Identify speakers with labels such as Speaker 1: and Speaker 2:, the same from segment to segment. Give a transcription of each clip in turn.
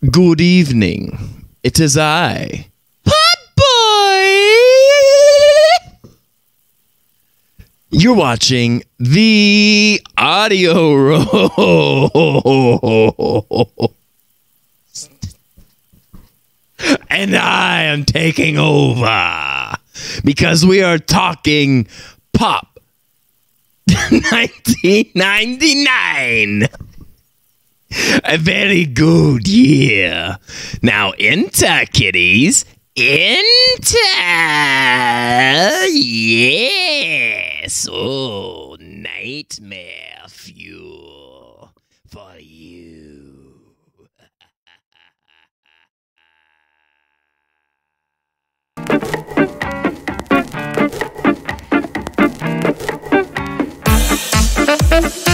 Speaker 1: Good evening. It is I, Hot Boy. You're watching the audio roast. And I am taking over because we are talking pop 1999 a very good year. Now, enter, kiddies. Enter. Yes. Oh, nightmare fuel for you.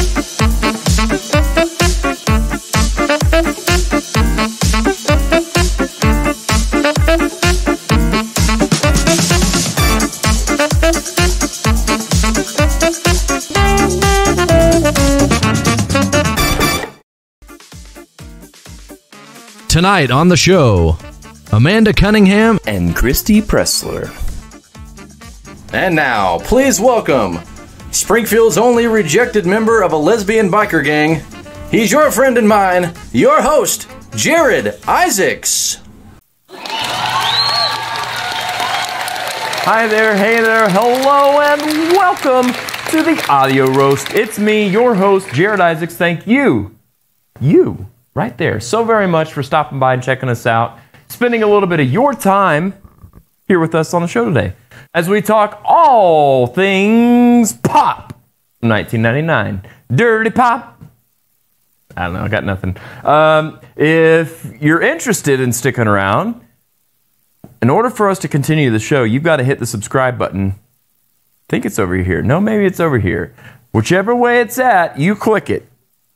Speaker 2: Tonight on the show, Amanda Cunningham
Speaker 3: and Christy Pressler. And now, please welcome Springfield's only rejected member of a lesbian biker gang. He's your friend and mine, your host, Jared Isaacs.
Speaker 4: Hi there, hey there, hello, and welcome to the audio roast. It's me, your host, Jared Isaacs. Thank you, you, right there, so very much for stopping by and checking us out, spending a little bit of your time here with us on the show today as we talk all things pop 1999. Dirty pop. I don't know, I got nothing. Um, if you're interested in sticking around, in order for us to continue the show, you've got to hit the subscribe button. I think it's over here. No, maybe it's over here. Whichever way it's at, you click it.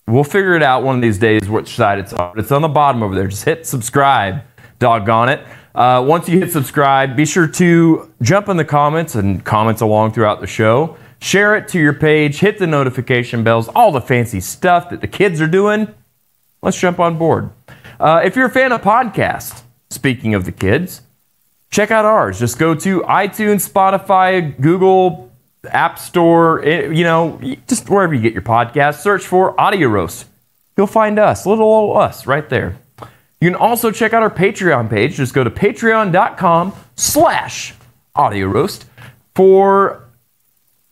Speaker 4: We'll figure it out one of these days which side it's on. It's on the bottom over there. Just hit subscribe. Doggone it. Uh, once you hit subscribe, be sure to jump in the comments and comments along throughout the show. Share it to your page, hit the notification bells, all the fancy stuff that the kids are doing. Let's jump on board. Uh, if you're a fan of podcasts, speaking of the kids, check out ours. Just go to iTunes, Spotify, Google, App Store, eh, you know, just wherever you get your podcast. Search for Audio Roast. You'll find us, little old us, right there. You can also check out our Patreon page. Just go to patreon.com slash audio roast for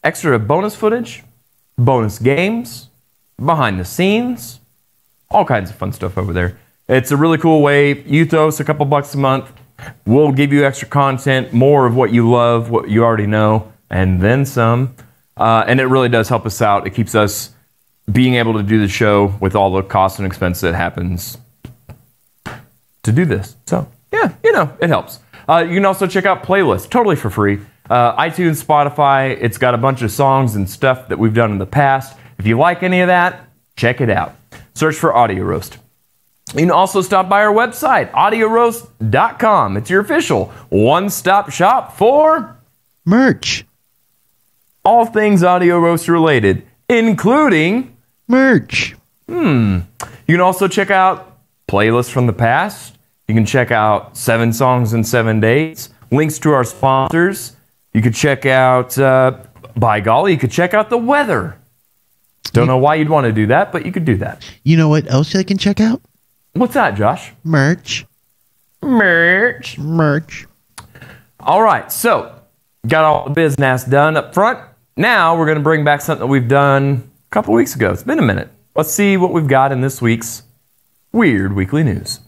Speaker 4: extra bonus footage, bonus games, behind the scenes, all kinds of fun stuff over there. It's a really cool way. You throw us a couple bucks a month. We'll give you extra content, more of what you love, what you already know, and then some. Uh, and it really does help us out. It keeps us being able to do the show with all the cost and expense that happens to do this. So, yeah, you know, it helps. Uh, you can also check out playlists totally for free. Uh, iTunes, Spotify, it's got a bunch of songs and stuff that we've done in the past. If you like any of that, check it out. Search for Audio Roast. You can also stop by our website, audioroast.com. It's your official one stop shop for
Speaker 1: Merch.
Speaker 4: All things Audio Roast related, including
Speaker 1: Merch. Hmm.
Speaker 4: You can also check out playlists from the past. You can check out seven songs in seven days, links to our sponsors. You could check out, uh, by golly, you could check out the weather. Don't know why you'd want to do that, but you could do that.
Speaker 5: You know what else I can check out?
Speaker 4: What's that, Josh?
Speaker 5: Merch.
Speaker 4: Merch.
Speaker 5: Merch.
Speaker 4: All right, so got all the business done up front. Now we're going to bring back something that we've done a couple weeks ago. It's been a minute. Let's see what we've got in this week's Weird Weekly News.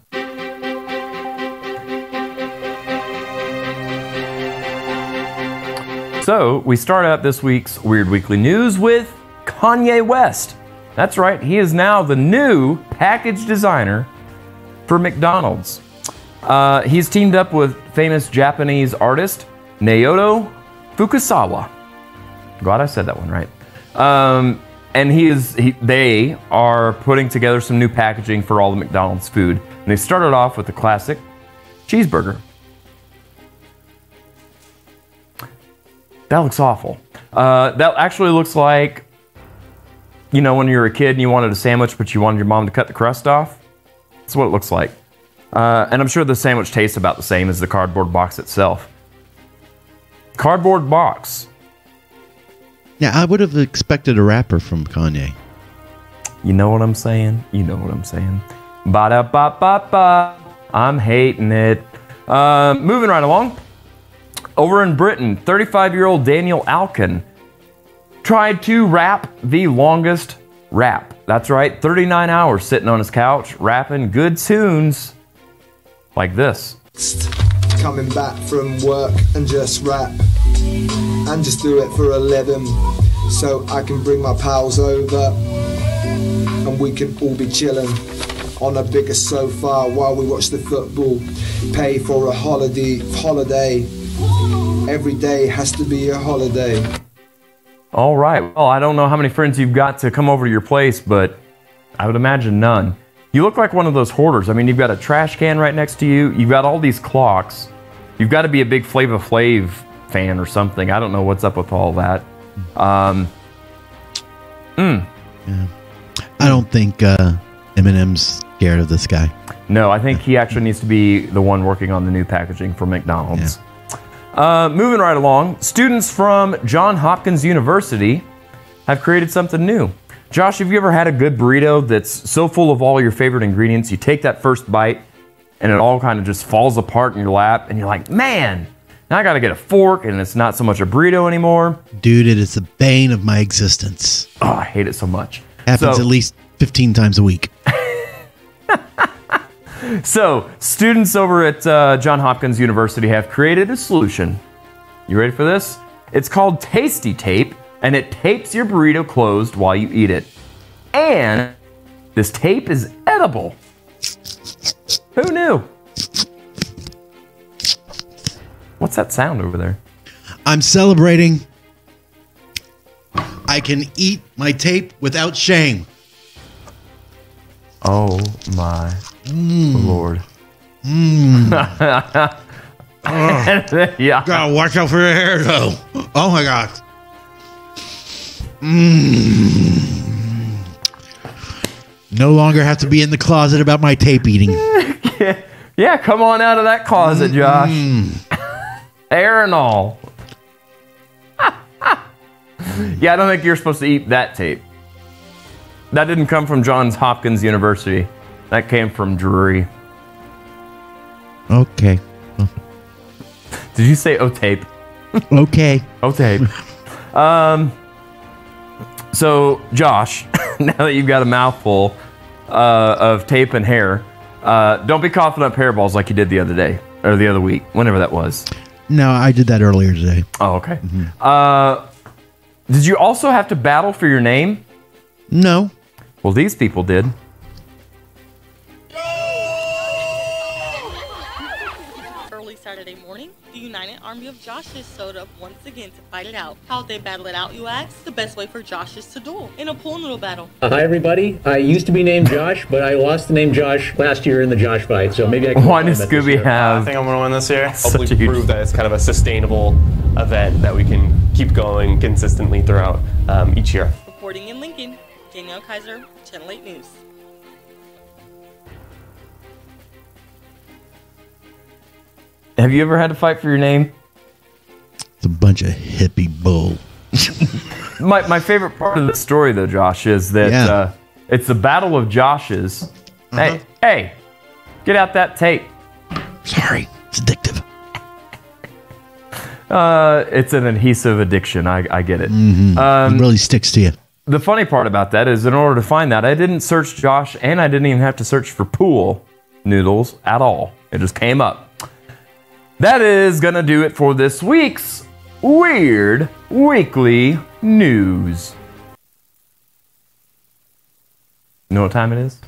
Speaker 4: So, we start out this week's Weird Weekly News with Kanye West. That's right, he is now the new package designer for McDonald's. Uh, he's teamed up with famous Japanese artist Naoto Fukasawa. Glad I said that one right. Um, and he is he, they are putting together some new packaging for all the McDonald's food. And they started off with the classic cheeseburger. That looks awful. Uh, that actually looks like, you know, when you were a kid and you wanted a sandwich, but you wanted your mom to cut the crust off. That's what it looks like. Uh, and I'm sure the sandwich tastes about the same as the cardboard box itself. Cardboard box.
Speaker 5: Yeah, I would have expected a rapper from Kanye.
Speaker 4: You know what I'm saying? You know what I'm saying. Ba da ba ba ba. I'm hating it. Uh, moving right along. Over in Britain, 35 year old Daniel Alkin tried to rap the longest rap. That's right, 39 hours sitting on his couch rapping good tunes like this.
Speaker 6: coming back from work and just rap and just do it for a living so I can bring my pals over and we can all be chilling on a bigger sofa while we watch the football pay for a holiday holiday every day has to be a holiday
Speaker 4: All right. Well, I don't know how many friends you've got to come over to your place, but I would imagine none. You look like one of those hoarders. I mean, you've got a trash can right next to you. You've got all these clocks. You've got to be a big Flava Flav fan or something. I don't know what's up with all that. Um,
Speaker 5: I don't think uh, Eminem's scared of this guy.
Speaker 4: no, I think he actually needs to be the one working on the new packaging for McDonald's. Uh, moving right along, students from John Hopkins University have created something new. Josh, have you ever had a good burrito that's so full of all your favorite ingredients? You take that first bite and it all kind of just falls apart in your lap, and you're like, man, now I got to get a fork, and it's not so much a burrito anymore.
Speaker 5: Dude, it is the bane of my existence.
Speaker 4: Oh, I hate it so much.
Speaker 5: Happens
Speaker 4: So-
Speaker 5: at least 15 times a week.
Speaker 4: So, students over at uh, John Hopkins University have created a solution. You ready for this? It's called Tasty Tape, and it tapes your burrito closed while you eat it. And this tape is edible. Who knew? What's that sound over there?
Speaker 5: I'm celebrating. I can eat my tape without shame.
Speaker 4: Oh my mm. lord. Mm. yeah.
Speaker 5: Gotta watch out for your hair, though. Oh my god. Mmm. No longer have to be in the closet about my tape eating.
Speaker 4: Yeah, come on out of that closet, Josh. And all. yeah, I don't think you're supposed to eat that tape. That didn't come from Johns Hopkins University. That came from Drury.
Speaker 5: Okay.
Speaker 4: Did you say O tape?
Speaker 5: Okay.
Speaker 4: O tape. um. So, Josh, now that you've got a mouthful uh, of tape and hair, uh, don't be coughing up hairballs like you did the other day or the other week, whenever that was.
Speaker 5: No, I did that earlier today.
Speaker 4: Oh, okay. Uh, did you also have to battle for your name?
Speaker 5: No.
Speaker 4: Well, these people did.
Speaker 7: Early Saturday morning, the United Army of Joshes showed up once again to fight it out. How'd they battle it out, you ask? The best way for Joshes to duel in a pool noodle battle.
Speaker 8: Uh, Hi, everybody. I used to be named Josh, but I lost the name Josh last year in the Josh fight, so maybe I can.
Speaker 4: Why does
Speaker 8: this
Speaker 4: Scooby
Speaker 8: year.
Speaker 9: I think I'm going to win this year.
Speaker 4: Such
Speaker 9: Hopefully,
Speaker 4: a
Speaker 9: prove that it's kind of a sustainable event that we can keep going consistently throughout um, each year.
Speaker 7: Reporting in Lincoln, Danielle Kaiser, Channel 8 News.
Speaker 4: Have you ever had to fight for your name?
Speaker 5: It's a bunch of hippie bull.
Speaker 4: My, my favorite part of the story, though, Josh, is that
Speaker 5: Yeah.
Speaker 4: uh, it's the Battle of Joshes. Hey, hey, get out that tape.
Speaker 5: Sorry. It's addictive.
Speaker 4: Uh, it's an adhesive addiction. I, I get it.
Speaker 5: it really sticks to you.
Speaker 4: The funny part about that is, in order to find that, I didn't search Josh, and I didn't even have to search for pool noodles at all. It just came up. That is gonna do it for this week's Weird Weekly News. You know what time it is?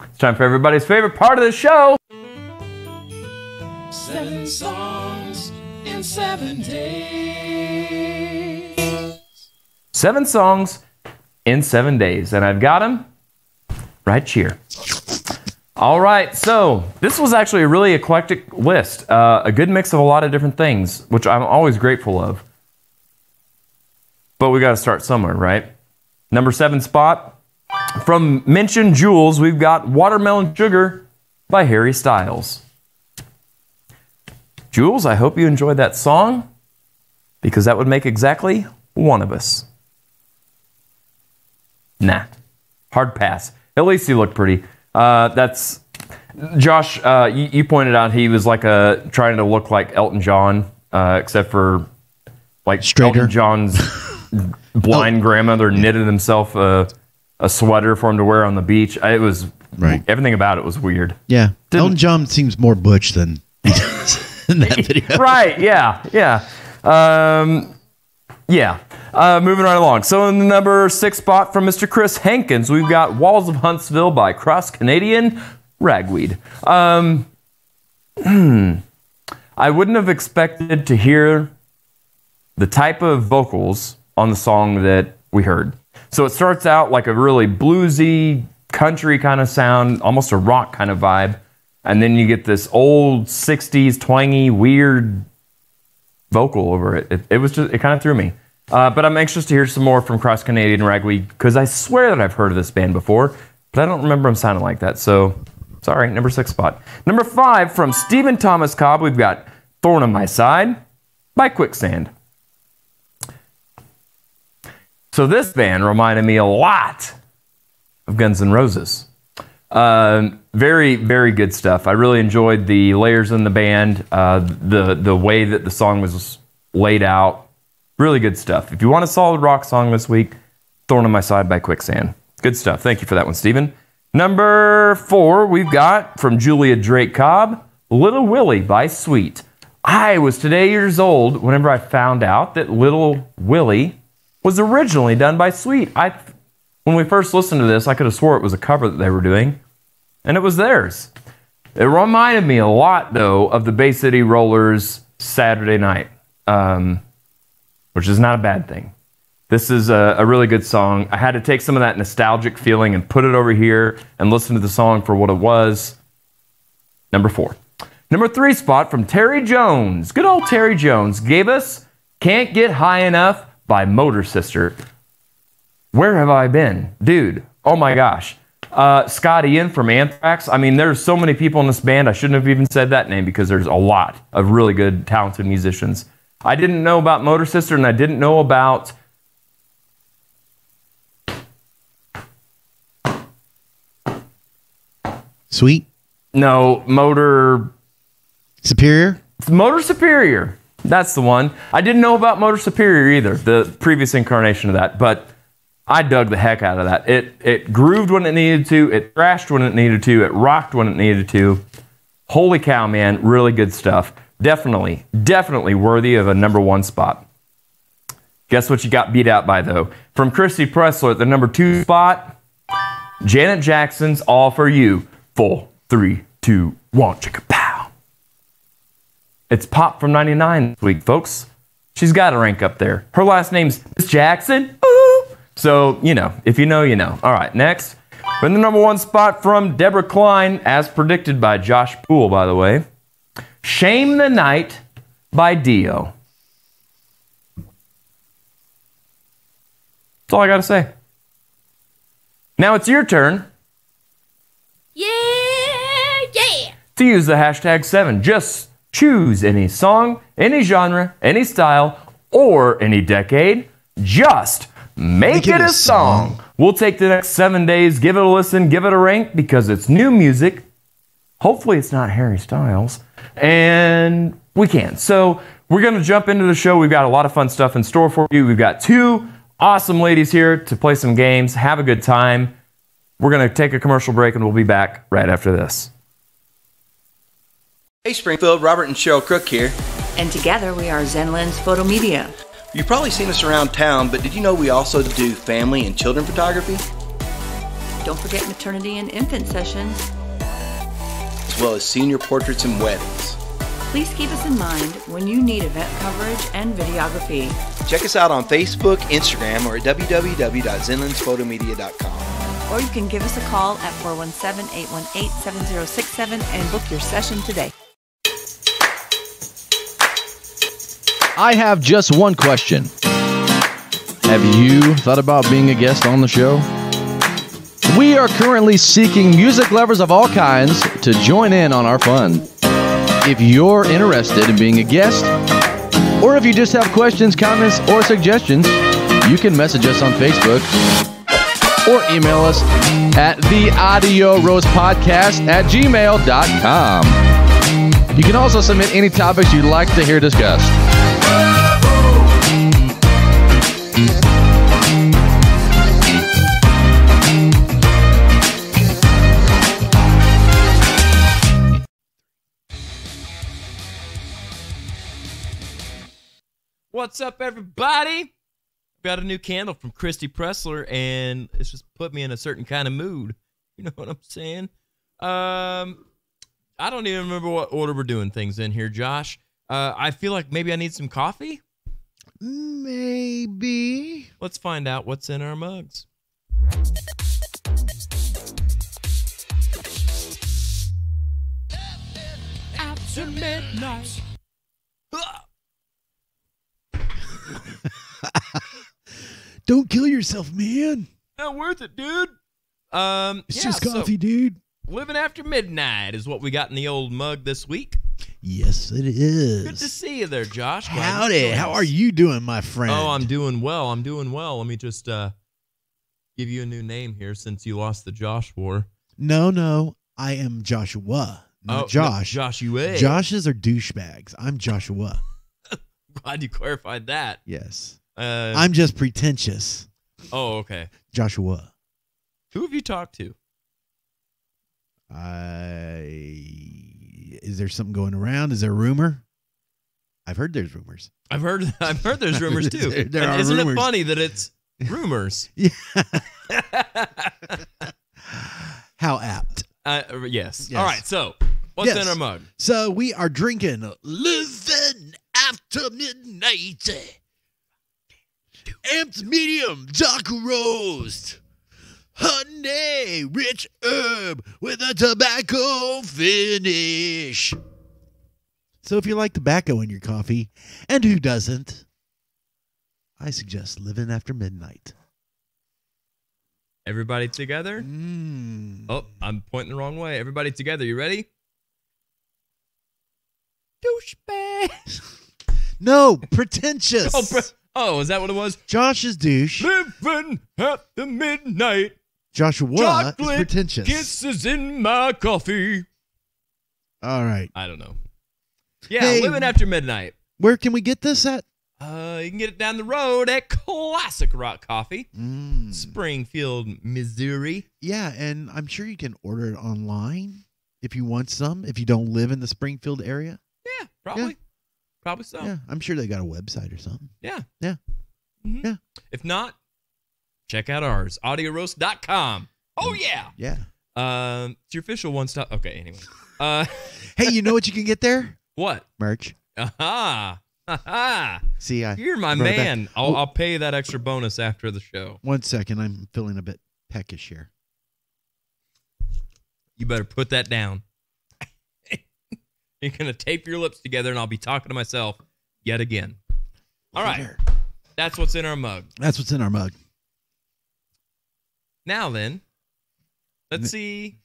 Speaker 4: It's time for everybody's favorite part of the show.
Speaker 10: Seven songs in seven days.
Speaker 4: Seven songs in seven days, and I've got them right here. All right, so this was actually a really eclectic list, uh, a good mix of a lot of different things, which I'm always grateful of. But we got to start somewhere, right? Number seven spot from Mention Jewels, we've got Watermelon Sugar by Harry Styles. Jules, I hope you enjoyed that song because that would make exactly one of us. Nah, hard pass. At least he looked pretty. Uh, that's Josh. Uh, you, you pointed out he was like a trying to look like Elton John, uh, except for like Elton John's blind grandmother knitted himself a, a sweater for him to wear on the beach. It was
Speaker 5: Right.
Speaker 4: Everything about it was weird.
Speaker 5: Yeah. Elton John seems more butch than he does in that video.
Speaker 4: right. Yeah. Yeah. Um, yeah. Uh, moving right along. So in the number six spot from Mr. Chris Hankins, we've got Walls of Huntsville by Cross Canadian Ragweed. Um, hmm. I wouldn't have expected to hear the type of vocals on the song that we heard. So it starts out like a really bluesy, country kind of sound, almost a rock kind of vibe. And then you get this old 60s twangy, weird vocal over it. It, it was just, it kind of threw me. Uh, but I'm anxious to hear some more from Cross Canadian Ragweed because I swear that I've heard of this band before, but I don't remember them sounding like that. So sorry, number six spot. Number five from Stephen Thomas Cobb, we've got Thorn on My Side by Quicksand. So this band reminded me a lot of Guns N' Roses. Um, very, very good stuff. I really enjoyed the layers in the band, uh, the the way that the song was laid out. Really good stuff. If you want a solid rock song this week, "Thorn on My Side" by Quicksand. Good stuff. Thank you for that one, Stephen. Number four, we've got from Julia Drake Cobb, "Little Willie" by Sweet. I was today years old whenever I found out that Little Willie was originally done by Sweet. I when we first listened to this, I could have swore it was a cover that they were doing, and it was theirs. It reminded me a lot, though, of the Bay City Rollers Saturday Night, um, which is not a bad thing. This is a, a really good song. I had to take some of that nostalgic feeling and put it over here and listen to the song for what it was. Number four. Number three spot from Terry Jones. Good old Terry Jones gave us Can't Get High Enough by Motor Sister. Where have I been? Dude, oh my gosh. Uh, Scott Ian from Anthrax. I mean, there's so many people in this band. I shouldn't have even said that name because there's a lot of really good, talented musicians. I didn't know about Motor Sister and I didn't know about.
Speaker 5: Sweet.
Speaker 4: No, Motor.
Speaker 5: Superior?
Speaker 4: Mother Superior. That's the one. I didn't know about Mother Superior either, the previous incarnation of that, but I dug the heck out of that. It it grooved when it needed to, it thrashed when it needed to, it rocked when it needed to. Holy cow, man, really good stuff. Definitely, definitely worthy of a number one spot. Guess what you got beat out by though? From Christy Pressler at the number two spot, Janet Jackson's All For You. Four, three, two, one, chicka pow. It's Pop from 99 this week, folks. She's got to rank up there. Her last name's Miss Jackson. Ooh. So, you know, if you know, you know. All right, next. In the number one spot from Deborah Klein, as predicted by Josh Poole, by the way. Shame the Night by Dio. That's all I got to say. Now it's your turn
Speaker 11: Yeah, yeah.
Speaker 4: to use the hashtag 7. Just choose any song, any genre, any style, or any decade. Just make, it, a song. We'll take the next seven days, give it a listen, give it a rank because it's new music. Hopefully, it's not Harry Styles. And we can. So, we're going to jump into the show. We've got a lot of fun stuff in store for you. We've got two awesome ladies here to play some games, have a good time. We're going to take a commercial break and we'll be back right after this.
Speaker 12: Hey Springfield, Robert and Cheryl Crook here.
Speaker 13: And together we are Zenlens Photo Media.
Speaker 12: You've probably seen us around town, but did you know we also do family and children photography?
Speaker 13: Don't forget maternity and infant sessions.
Speaker 12: As well as senior portraits and weddings.
Speaker 13: Please keep us in mind when you need event coverage and videography.
Speaker 12: Check us out on Facebook, Instagram, or at www.zenlensphotomedia.com.
Speaker 13: Or you can give us a call at 417 818 7067 and book your session today.
Speaker 2: I have just one question. Have you thought about being a guest on the show? We are currently seeking music lovers of all kinds to join in on our fun. If you're interested in being a guest, or if you just have questions, comments, or suggestions, you can message us on Facebook or email us at the audio roast podcast at gmail.com. You can also submit any topics you'd like to hear discussed.
Speaker 4: What's up, everybody? Got a new candle from Christy Pressler, and it's just put me in a certain kind of mood. You know what I'm saying? Um, I don't even remember what order we're doing things in here, Josh. Uh, I feel like maybe I need some coffee.
Speaker 5: Maybe.
Speaker 4: Let's find out what's in our mugs.
Speaker 10: After midnight.
Speaker 5: Don't kill yourself, man.
Speaker 4: Not worth it, dude. Um,
Speaker 5: It's
Speaker 4: yeah,
Speaker 5: just
Speaker 4: so
Speaker 5: coffee, dude.
Speaker 4: Living after midnight is what we got in the old mug this week.
Speaker 5: Yes, it is.
Speaker 4: Good to see you there, Josh. Glad
Speaker 5: Howdy. How are you doing, my friend?
Speaker 4: Oh, I'm doing well. I'm doing well. Let me just uh, give you a new name here since you lost the Josh war.
Speaker 5: No, no. I am Joshua,
Speaker 4: Oh, no,
Speaker 5: Josh.
Speaker 4: Joshua.
Speaker 5: Joshes are douchebags. I'm Joshua.
Speaker 4: Glad you clarified that.
Speaker 5: Yes.
Speaker 4: Uh,
Speaker 5: I'm just pretentious.
Speaker 4: Oh, okay.
Speaker 5: Joshua.
Speaker 4: Who have you talked to?
Speaker 5: I is there something going around? Is there a rumor? I've heard there's rumors.
Speaker 4: I've heard. I've heard there's rumors too.
Speaker 5: There- there
Speaker 4: And isn't
Speaker 5: rumors.
Speaker 4: it funny that it's rumors?
Speaker 5: Yeah. How apt.
Speaker 4: Uh, yes.
Speaker 5: Yes.
Speaker 4: All right. So, what's
Speaker 5: Yes.
Speaker 4: in our mug?
Speaker 5: So we are drinking living after midnight. Amped medium dark roast. Honey rich herb with a tobacco finish. So if you like tobacco in your coffee, and who doesn't, I suggest living after midnight.
Speaker 4: Everybody together?
Speaker 5: Mm.
Speaker 4: Oh, I'm pointing the wrong way. Everybody together. You ready? Douchebag.
Speaker 5: No, pretentious.
Speaker 4: Oh, bro- oh, is that what it was?
Speaker 5: Josh is douche.
Speaker 4: Living at the midnight.
Speaker 5: Joshua is
Speaker 4: Chocolate
Speaker 5: pretentious.
Speaker 4: Kisses in my coffee.
Speaker 5: All right.
Speaker 4: I don't know. Yeah,
Speaker 5: Hey.
Speaker 4: living after midnight.
Speaker 5: Where can we get this at?
Speaker 4: Uh, you can get it down the road at Classic Rock Coffee,
Speaker 5: Mm.
Speaker 4: Springfield, Missouri.
Speaker 5: Yeah, and I'm sure you can order it online if you want some. If you don't live in the Springfield area,
Speaker 4: Yeah, probably. Probably so.
Speaker 5: yeah, I'm sure they got a website or something.
Speaker 4: Yeah.
Speaker 5: Yeah.
Speaker 4: Mhm.
Speaker 5: Yeah.
Speaker 4: If not, check out ours, audioroast.com. Oh, yeah.
Speaker 5: Yeah.
Speaker 4: Um, it's your official one stop. Okay, anyway. Uh,
Speaker 5: Hey, you know what you can get there?
Speaker 4: what?
Speaker 5: Merch.
Speaker 4: Aha. Aha.
Speaker 5: See, I
Speaker 4: You're my
Speaker 5: brought it back.
Speaker 4: man. I'll,
Speaker 5: Oh,
Speaker 4: I'll pay you that extra bonus after the show.
Speaker 5: One second, I'm feeling a bit peckish here.
Speaker 4: You better put that down. You're going to tape your lips together, and I'll be talking to myself yet again. All right. That's what's in our mug.
Speaker 5: That's what's in our mug.
Speaker 4: Now then, let's see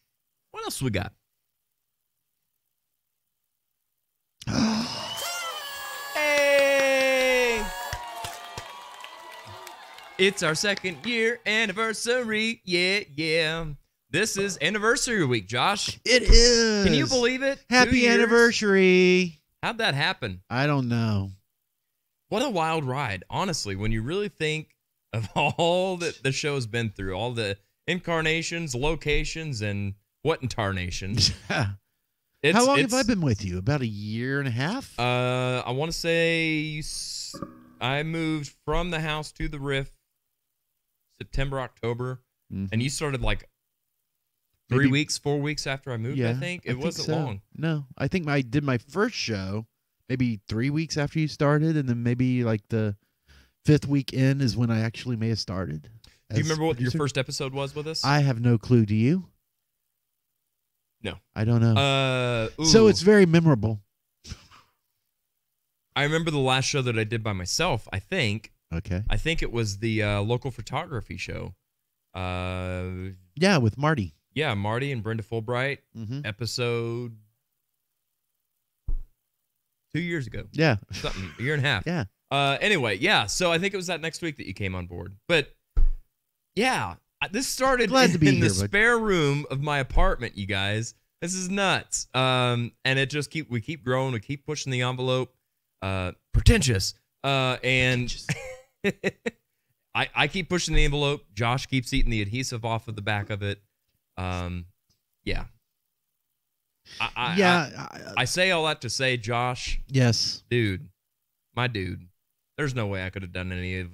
Speaker 4: what else we got. hey! It's our second year anniversary. Yeah, yeah. This is anniversary week, Josh.
Speaker 5: It is.
Speaker 4: Can you believe it?
Speaker 5: Happy anniversary.
Speaker 4: How'd that happen?
Speaker 5: I don't know.
Speaker 4: What a wild ride, honestly, when you really think of all that the show's been through, all the incarnations, locations, and what incarnations. It's-
Speaker 5: How long have I been with you? About a year and a half?
Speaker 4: Uh, I want to say I moved from the house to the riff September, October, and you started like three
Speaker 5: Maybe-
Speaker 4: weeks, four weeks after I moved. I think it wasn't
Speaker 5: so.
Speaker 4: long.
Speaker 5: No, I think I did my first show maybe three weeks after you started, and then maybe like the fifth week in is when I actually may have started.
Speaker 4: Do you remember what your first episode was with us?
Speaker 5: I have no clue. Do you?
Speaker 4: no.
Speaker 5: I don't know.
Speaker 4: Uh,
Speaker 5: so it's very memorable.
Speaker 4: I remember the last show that I did by myself. I think.
Speaker 5: Okay.
Speaker 4: I think it was the uh, local photography show. Uh,
Speaker 5: Yeah, with Marty.
Speaker 4: Yeah, Marty and Brenda Fulbright,
Speaker 5: Mhm.
Speaker 4: episode two years ago.
Speaker 5: Yeah.
Speaker 4: something a year and a half.
Speaker 5: Yeah.
Speaker 4: Uh, anyway, yeah. So I think it was that next week that you came on board. But yeah, this started
Speaker 5: Glad
Speaker 4: in,
Speaker 5: to be
Speaker 4: in
Speaker 5: here,
Speaker 4: the
Speaker 5: bud.
Speaker 4: spare room of my apartment. You guys, this is nuts. Um, and it just keep we keep growing. We keep pushing the envelope. Uh, pretentious. Uh, and I I keep pushing the envelope. Josh keeps eating the adhesive off of the back of it. Um, yeah. I, I,
Speaker 5: Yeah,
Speaker 4: I, I say all that to say, Josh,
Speaker 5: Yes.
Speaker 4: dude, my dude, there's no way I could have done any of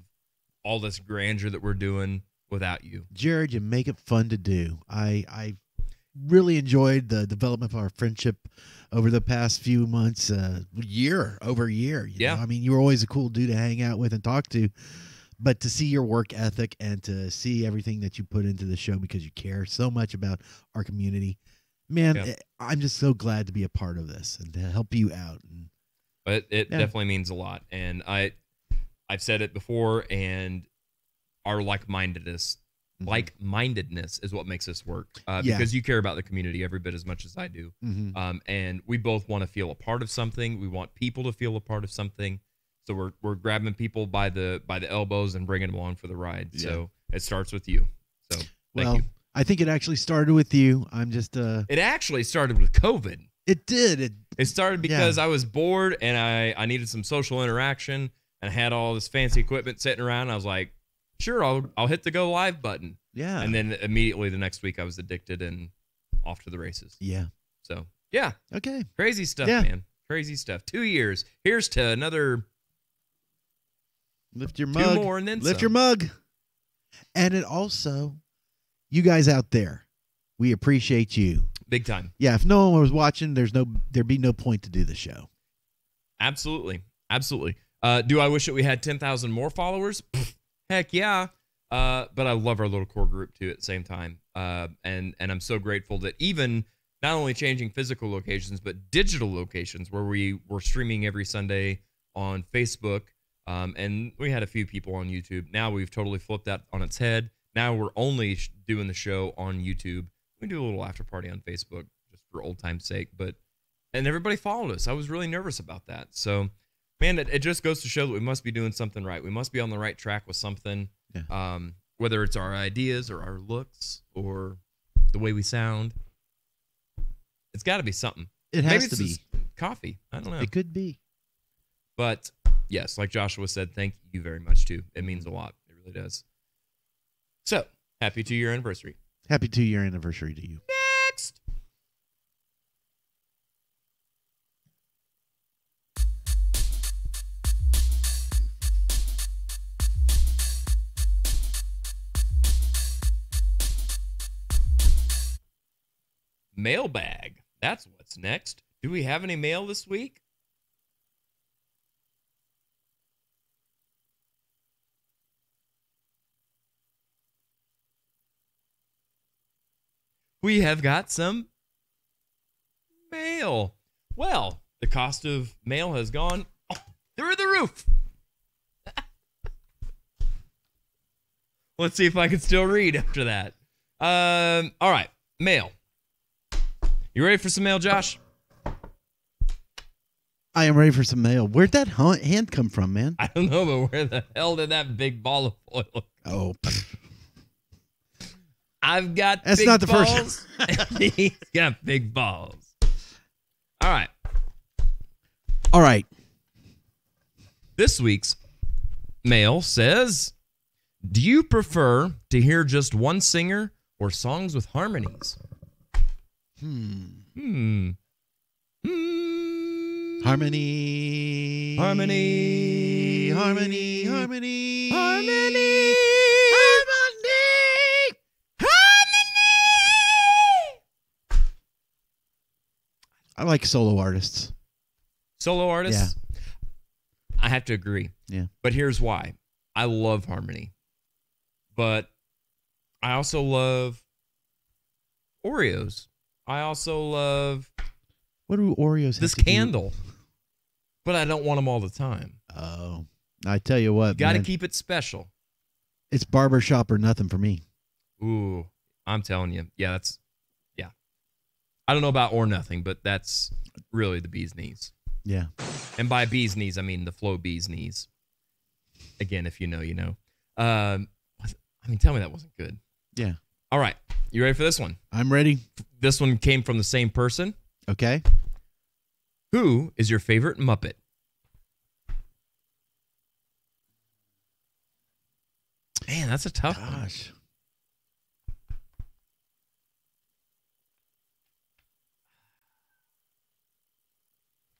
Speaker 4: all this grandeur that we're doing without you.
Speaker 5: Jared, you make it fun to do. I I really enjoyed the development of our friendship over the past few months, uh, year over year. you
Speaker 4: Yeah.
Speaker 5: know? I mean, you were always a cool dude to hang out with and talk to, but to see your work ethic and to see everything that you put into the show because you care so much about our community, man,
Speaker 4: Yeah.
Speaker 5: eh, I'm just so glad to be a part of this and to help you out. And
Speaker 4: But it
Speaker 5: Yeah.
Speaker 4: definitely means a lot. And I I've said it before and our like-mindedness like-mindedness is what makes this work uh,
Speaker 5: Mm-hmm. Yeah.
Speaker 4: because you care about the community every bit as much as I do.
Speaker 5: Mhm.
Speaker 4: Um, and we both want to feel a part of something. We want people to feel a part of something. So we're we're grabbing people by the by the elbows and bringing them along for the ride. So it starts with you. So thank
Speaker 5: well,
Speaker 4: you.
Speaker 5: I think it actually started with you. I'm just uh,
Speaker 4: It actually started with COVID.
Speaker 5: it did it.
Speaker 4: It started because I was bored and I, I needed some social interaction and I had all this fancy equipment sitting around. I was like, sure, I'll I'll hit the go live button.
Speaker 5: Yeah.
Speaker 4: And then immediately the next week I was addicted and off to the races.
Speaker 5: Yeah.
Speaker 4: So yeah.
Speaker 5: Okay.
Speaker 4: Crazy stuff,
Speaker 5: Yeah.
Speaker 4: man. Crazy stuff. Two years. Here's to another
Speaker 5: Lift your mug.
Speaker 4: Two more and then
Speaker 5: lift
Speaker 4: some.
Speaker 5: your mug. And it also, you guys out there, we appreciate you.
Speaker 4: big time.
Speaker 5: Yeah, if no one was watching, there's no there'd be no point to do the show.
Speaker 4: Absolutely. Absolutely. Uh, do I wish that we had 10,000 more followers? Pfft, Heck yeah. Uh, but I love our little core group too at the same time. Uh, and, and I'm so grateful that even not only changing physical locations, but digital locations where we were streaming every Sunday on Facebook. Um, and we had a few people on YouTube. Now we've totally flipped that on its head. Now we're only sh- doing the show on YouTube. We do a little after party on Facebook just for old time's sake, but and everybody followed us. I was really nervous about that. So, man, it, it just goes to show that we must be doing something right. We must be on the right track with something. Um, whether it's our ideas or our looks or the way we sound, it's got to be something.
Speaker 5: It
Speaker 4: Maybe
Speaker 5: has
Speaker 4: it's
Speaker 5: to be.
Speaker 4: coffee. I don't know.
Speaker 5: It could be.
Speaker 4: But yes, like Joshua said, thank you very much too. It means a lot. It really does. So happy two year anniversary.
Speaker 5: Happy two year anniversary to you.
Speaker 4: Next. Mailbag. That's what's next. Do we have any mail this week? We have got some mail. Well, the cost of mail has gone through the roof. Let's see if I can still read after that. Um, all right, mail. You ready for some mail, Josh?
Speaker 5: I am ready for some mail. Where'd that hand come from, man?
Speaker 4: I don't know, but where the hell did that big ball of foil?
Speaker 5: Oh,
Speaker 4: I've got.
Speaker 5: That's
Speaker 4: big
Speaker 5: not the first-
Speaker 4: balls. He's got big balls. All right.
Speaker 5: all right.
Speaker 4: This week's mail says Do you prefer to hear just one singer or songs with harmonies?
Speaker 5: Hmm.
Speaker 4: Hmm.
Speaker 5: Harmony.
Speaker 4: Harmony.
Speaker 5: Harmony. Harmony.
Speaker 4: Harmony.
Speaker 5: I like solo artists.
Speaker 4: Solo artists? I have to agree.
Speaker 5: Yeah.
Speaker 4: But here's why I love harmony. But I also love Oreos. I also love
Speaker 5: What do Oreos have
Speaker 4: this
Speaker 5: to do-
Speaker 4: candle. But I don't want them all the time.
Speaker 5: Oh, I tell you what,
Speaker 4: Got to keep it special.
Speaker 5: it's barbershop or nothing for me.
Speaker 4: Ooh, I'm telling you. Yeah, that's yeah. I don't know about or nothing, but that's really the bee's knees.
Speaker 5: Yeah.
Speaker 4: And by bee's knees, I mean the Flowbee's knees. Again, if you know, you know. Um, I mean, tell me that wasn't good.
Speaker 5: Yeah.
Speaker 4: All right, you ready for this one?
Speaker 5: I'm ready.
Speaker 4: This one came from the same person.
Speaker 5: Okay.
Speaker 4: Who is your favorite Muppet? Man, that's a tough one.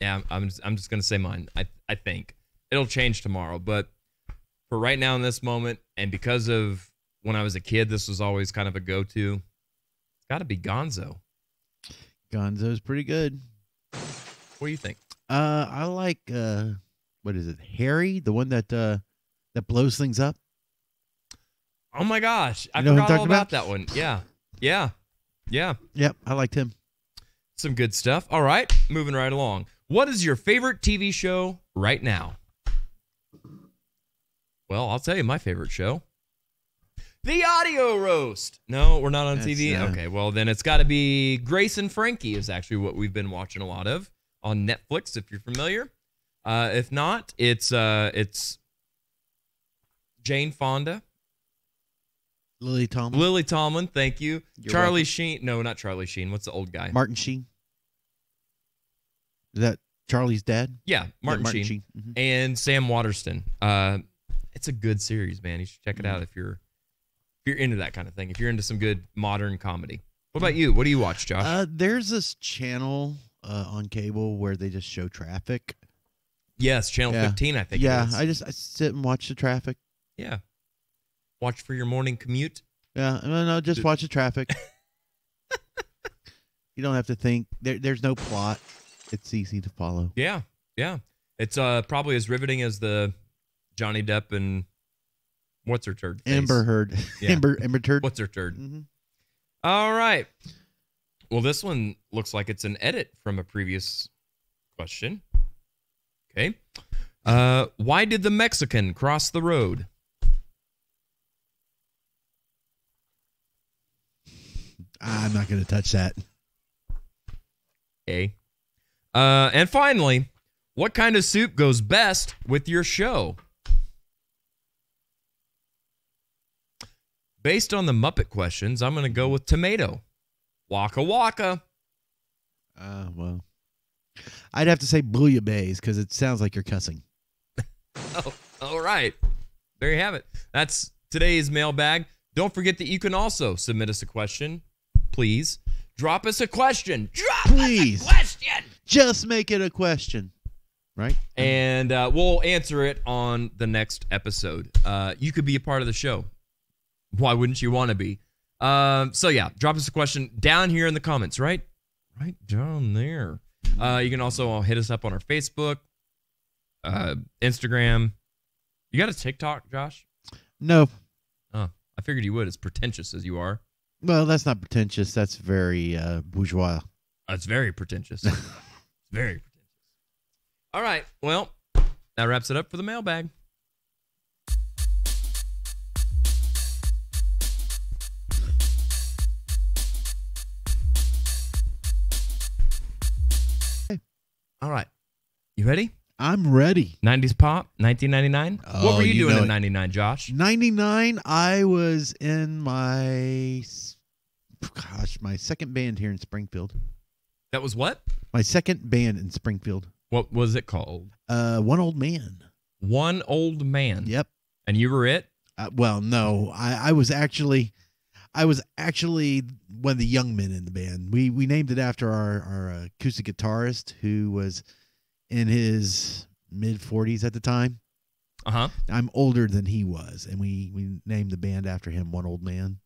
Speaker 4: Yeah, I'm I'm just, I'm just gonna say mine. I I think it'll change tomorrow, but for right now in this moment, and because of when I was a kid, this was always kind of a go-to. It's got to be Gonzo.
Speaker 5: Gonzo's pretty good.
Speaker 4: What do you think?
Speaker 5: Uh, I like uh, what is it? Harry, the one that uh that blows things up.
Speaker 4: Oh my gosh, I
Speaker 5: You know
Speaker 4: forgot all about
Speaker 5: about?
Speaker 4: that one. Yeah, yeah, yeah.
Speaker 5: Yep, I liked him.
Speaker 4: Some good stuff. All right, moving right along. What is your favorite TV show right now? Well, I'll tell you my favorite show. The Audio Roast. No, we're not on
Speaker 5: That's,
Speaker 4: TV.
Speaker 5: uh,
Speaker 4: okay, well then it's got to be Grace and Frankie is actually what we've been watching a lot of on Netflix if you're familiar. Uh, if not, it's uh, it's Jane Fonda,
Speaker 5: Lily Tomlin,
Speaker 4: Lily Tomlin. Thank you,
Speaker 5: You're
Speaker 4: Charlie
Speaker 5: welcome.
Speaker 4: Sheen. No, not Charlie Sheen. What's the old guy?
Speaker 5: Martin Sheen. Is that Charlie's dad?
Speaker 4: Yeah, Martin,
Speaker 5: Martin
Speaker 4: Sheen,
Speaker 5: Sheen, mhm.
Speaker 4: and Sam Waterston. Uh, it's a good series, man. You should check
Speaker 5: Mm-hmm.
Speaker 4: it out if you're if you're into that kind of thing. If you're into some good modern comedy. What about you? What do you watch, Josh?
Speaker 5: Uh, there's this channel uh, on cable where they just show traffic.
Speaker 4: yes, Channel
Speaker 5: Yeah.
Speaker 4: 15. I think.
Speaker 5: Yeah,
Speaker 4: is.
Speaker 5: I just I sit and watch the traffic.
Speaker 4: yeah. Watch for your morning commute.
Speaker 5: Yeah, no, no, just watch the traffic. you don't have to think. There, there's no plot. It's easy to follow.
Speaker 4: Yeah, yeah. It's uh probably as riveting as the Johnny Depp and what's her turd? face?
Speaker 5: Amber Heard.
Speaker 4: Yeah.
Speaker 5: Amber Amber Turd.
Speaker 4: What's her turd?
Speaker 5: Mhm.
Speaker 4: All right. Well, this one looks like it's an edit from a previous question. Okay. Uh, why did the Mexican cross the road?
Speaker 5: I'm not going to touch that.
Speaker 4: Okay. Uh, and finally, what kind of soup goes best with your show? Based on the Muppet questions, I'm going to go with tomato. Waka waka.
Speaker 5: Uh, well, I'd have to say bouillabaisse because it sounds like you're cussing.
Speaker 4: Oh, all right. There you have it. That's today's mailbag. Don't forget that you can also submit us a question. Please drop us a question. Drop
Speaker 5: Please.
Speaker 4: us a question.
Speaker 5: Just make it a question, right?
Speaker 4: And uh, we'll answer it on the next episode. Uh, you could be a part of the show. Why wouldn't you want to be? Um, so yeah, drop us a question down here in the comments, right? Right down there. Uh, you can also hit us up on our Facebook, uh, Instagram. You got a TikTok, Josh?
Speaker 5: No.
Speaker 4: Oh, I figured you would. As pretentious as you are,
Speaker 5: Well, that's not pretentious. That's very uh, bourgeois.
Speaker 4: that's very pretentious. It's very pretentious. All right. Well, that wraps it up for the mailbag. All right. You ready?
Speaker 5: I'm ready.
Speaker 4: 90s pop, 1999. what
Speaker 5: Oh,
Speaker 4: were you,
Speaker 5: you
Speaker 4: doing in
Speaker 5: it.
Speaker 4: 99, Josh?
Speaker 5: 99, I was in my, gosh, my second band here in Springfield.
Speaker 4: That was what?
Speaker 5: My second band in Springfield.
Speaker 4: What was it called?
Speaker 5: Uh, One Old Man.
Speaker 4: One Old Man.
Speaker 5: Yep.
Speaker 4: And you were it?
Speaker 5: Uh, well, no, I, I was actually, I was actually one of the young men in the band. We we named it after our our acoustic guitarist who was in his mid 40s at the time.
Speaker 4: Uh huh.
Speaker 5: I'm older than he was, and we we named the band after him. One old man.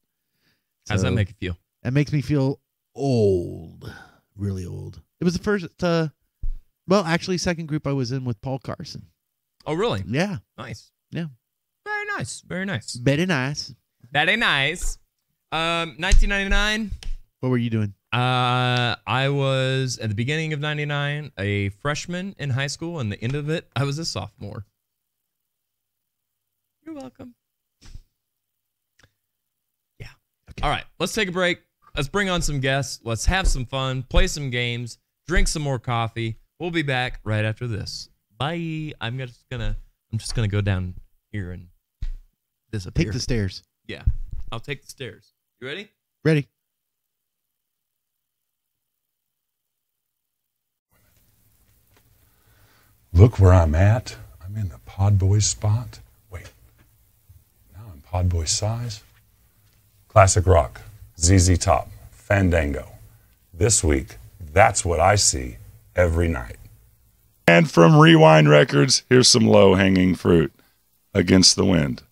Speaker 4: How's that make you feel?
Speaker 5: That makes me feel old, really old. It was the first, uh, well, actually, second group I was in with Paul Carson.
Speaker 4: Oh, really?
Speaker 5: Yeah,
Speaker 4: Nice.
Speaker 5: yeah,
Speaker 4: Very nice. Very nice.
Speaker 5: very nice.
Speaker 4: Very nice. Um, 1999.
Speaker 5: What were you doing?
Speaker 4: Uh, I was at the beginning of 99 a freshman in high school, and the end of it, I was a sophomore. You're welcome. Yeah. All right, let's take a break. Let's bring on some guests. Let's have some fun, play some games, drink some more coffee. We'll be back right after this. Bye. I'm just gonna I'm just gonna go down here and disappear.
Speaker 5: Take the stairs.
Speaker 4: Yeah, I'll take the stairs. You ready?
Speaker 5: Ready?
Speaker 14: Look where I'm at. I'm in the Pod Boys spot. Wait, now I'm Pod Boy size. Classic rock, ZZ Top, Fandango. This week, that's what I see every night. And from Rewind Records, here's some low hanging fruit. Against the Wind.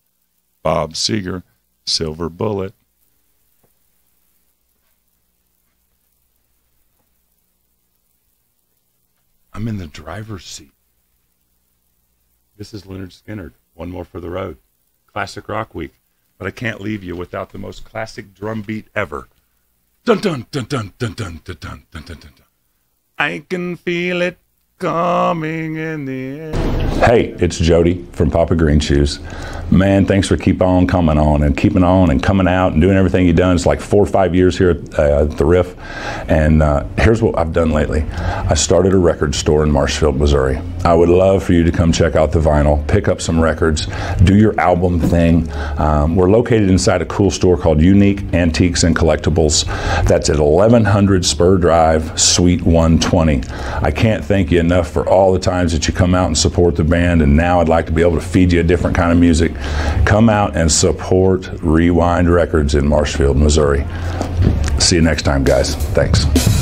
Speaker 14: Bob Seger, Silver Bullet. I'm in the driver's seat. This is Lynyrd Skynyrd. One more for the road. Classic Rock Week. But I can't leave you without the most classic drum beat ever. Dun dun dun dun dun dun dun dun dun dun dun. I can feel it coming in the air. Hey, it's Jody from Papa Green Shoes. Man, thanks for keep on coming on and keeping on and coming out and doing everything you've done. It's like four or five years here at, uh, the Riff. And uh, here's what I've done lately I started a record store in Marshfield, Missouri. I would love for you to come check out the vinyl, pick up some records, do your album thing. Um, we're located inside a cool store called Unique Antiques and Collectibles. That's at 1100 Spur Drive, Suite 120. I can't thank you enough for all the times that you come out and support the band, and now I'd like to be able to feed you a different kind of music. Come out and support Rewind Records in Marshfield, Missouri. See you next time, guys. Thanks.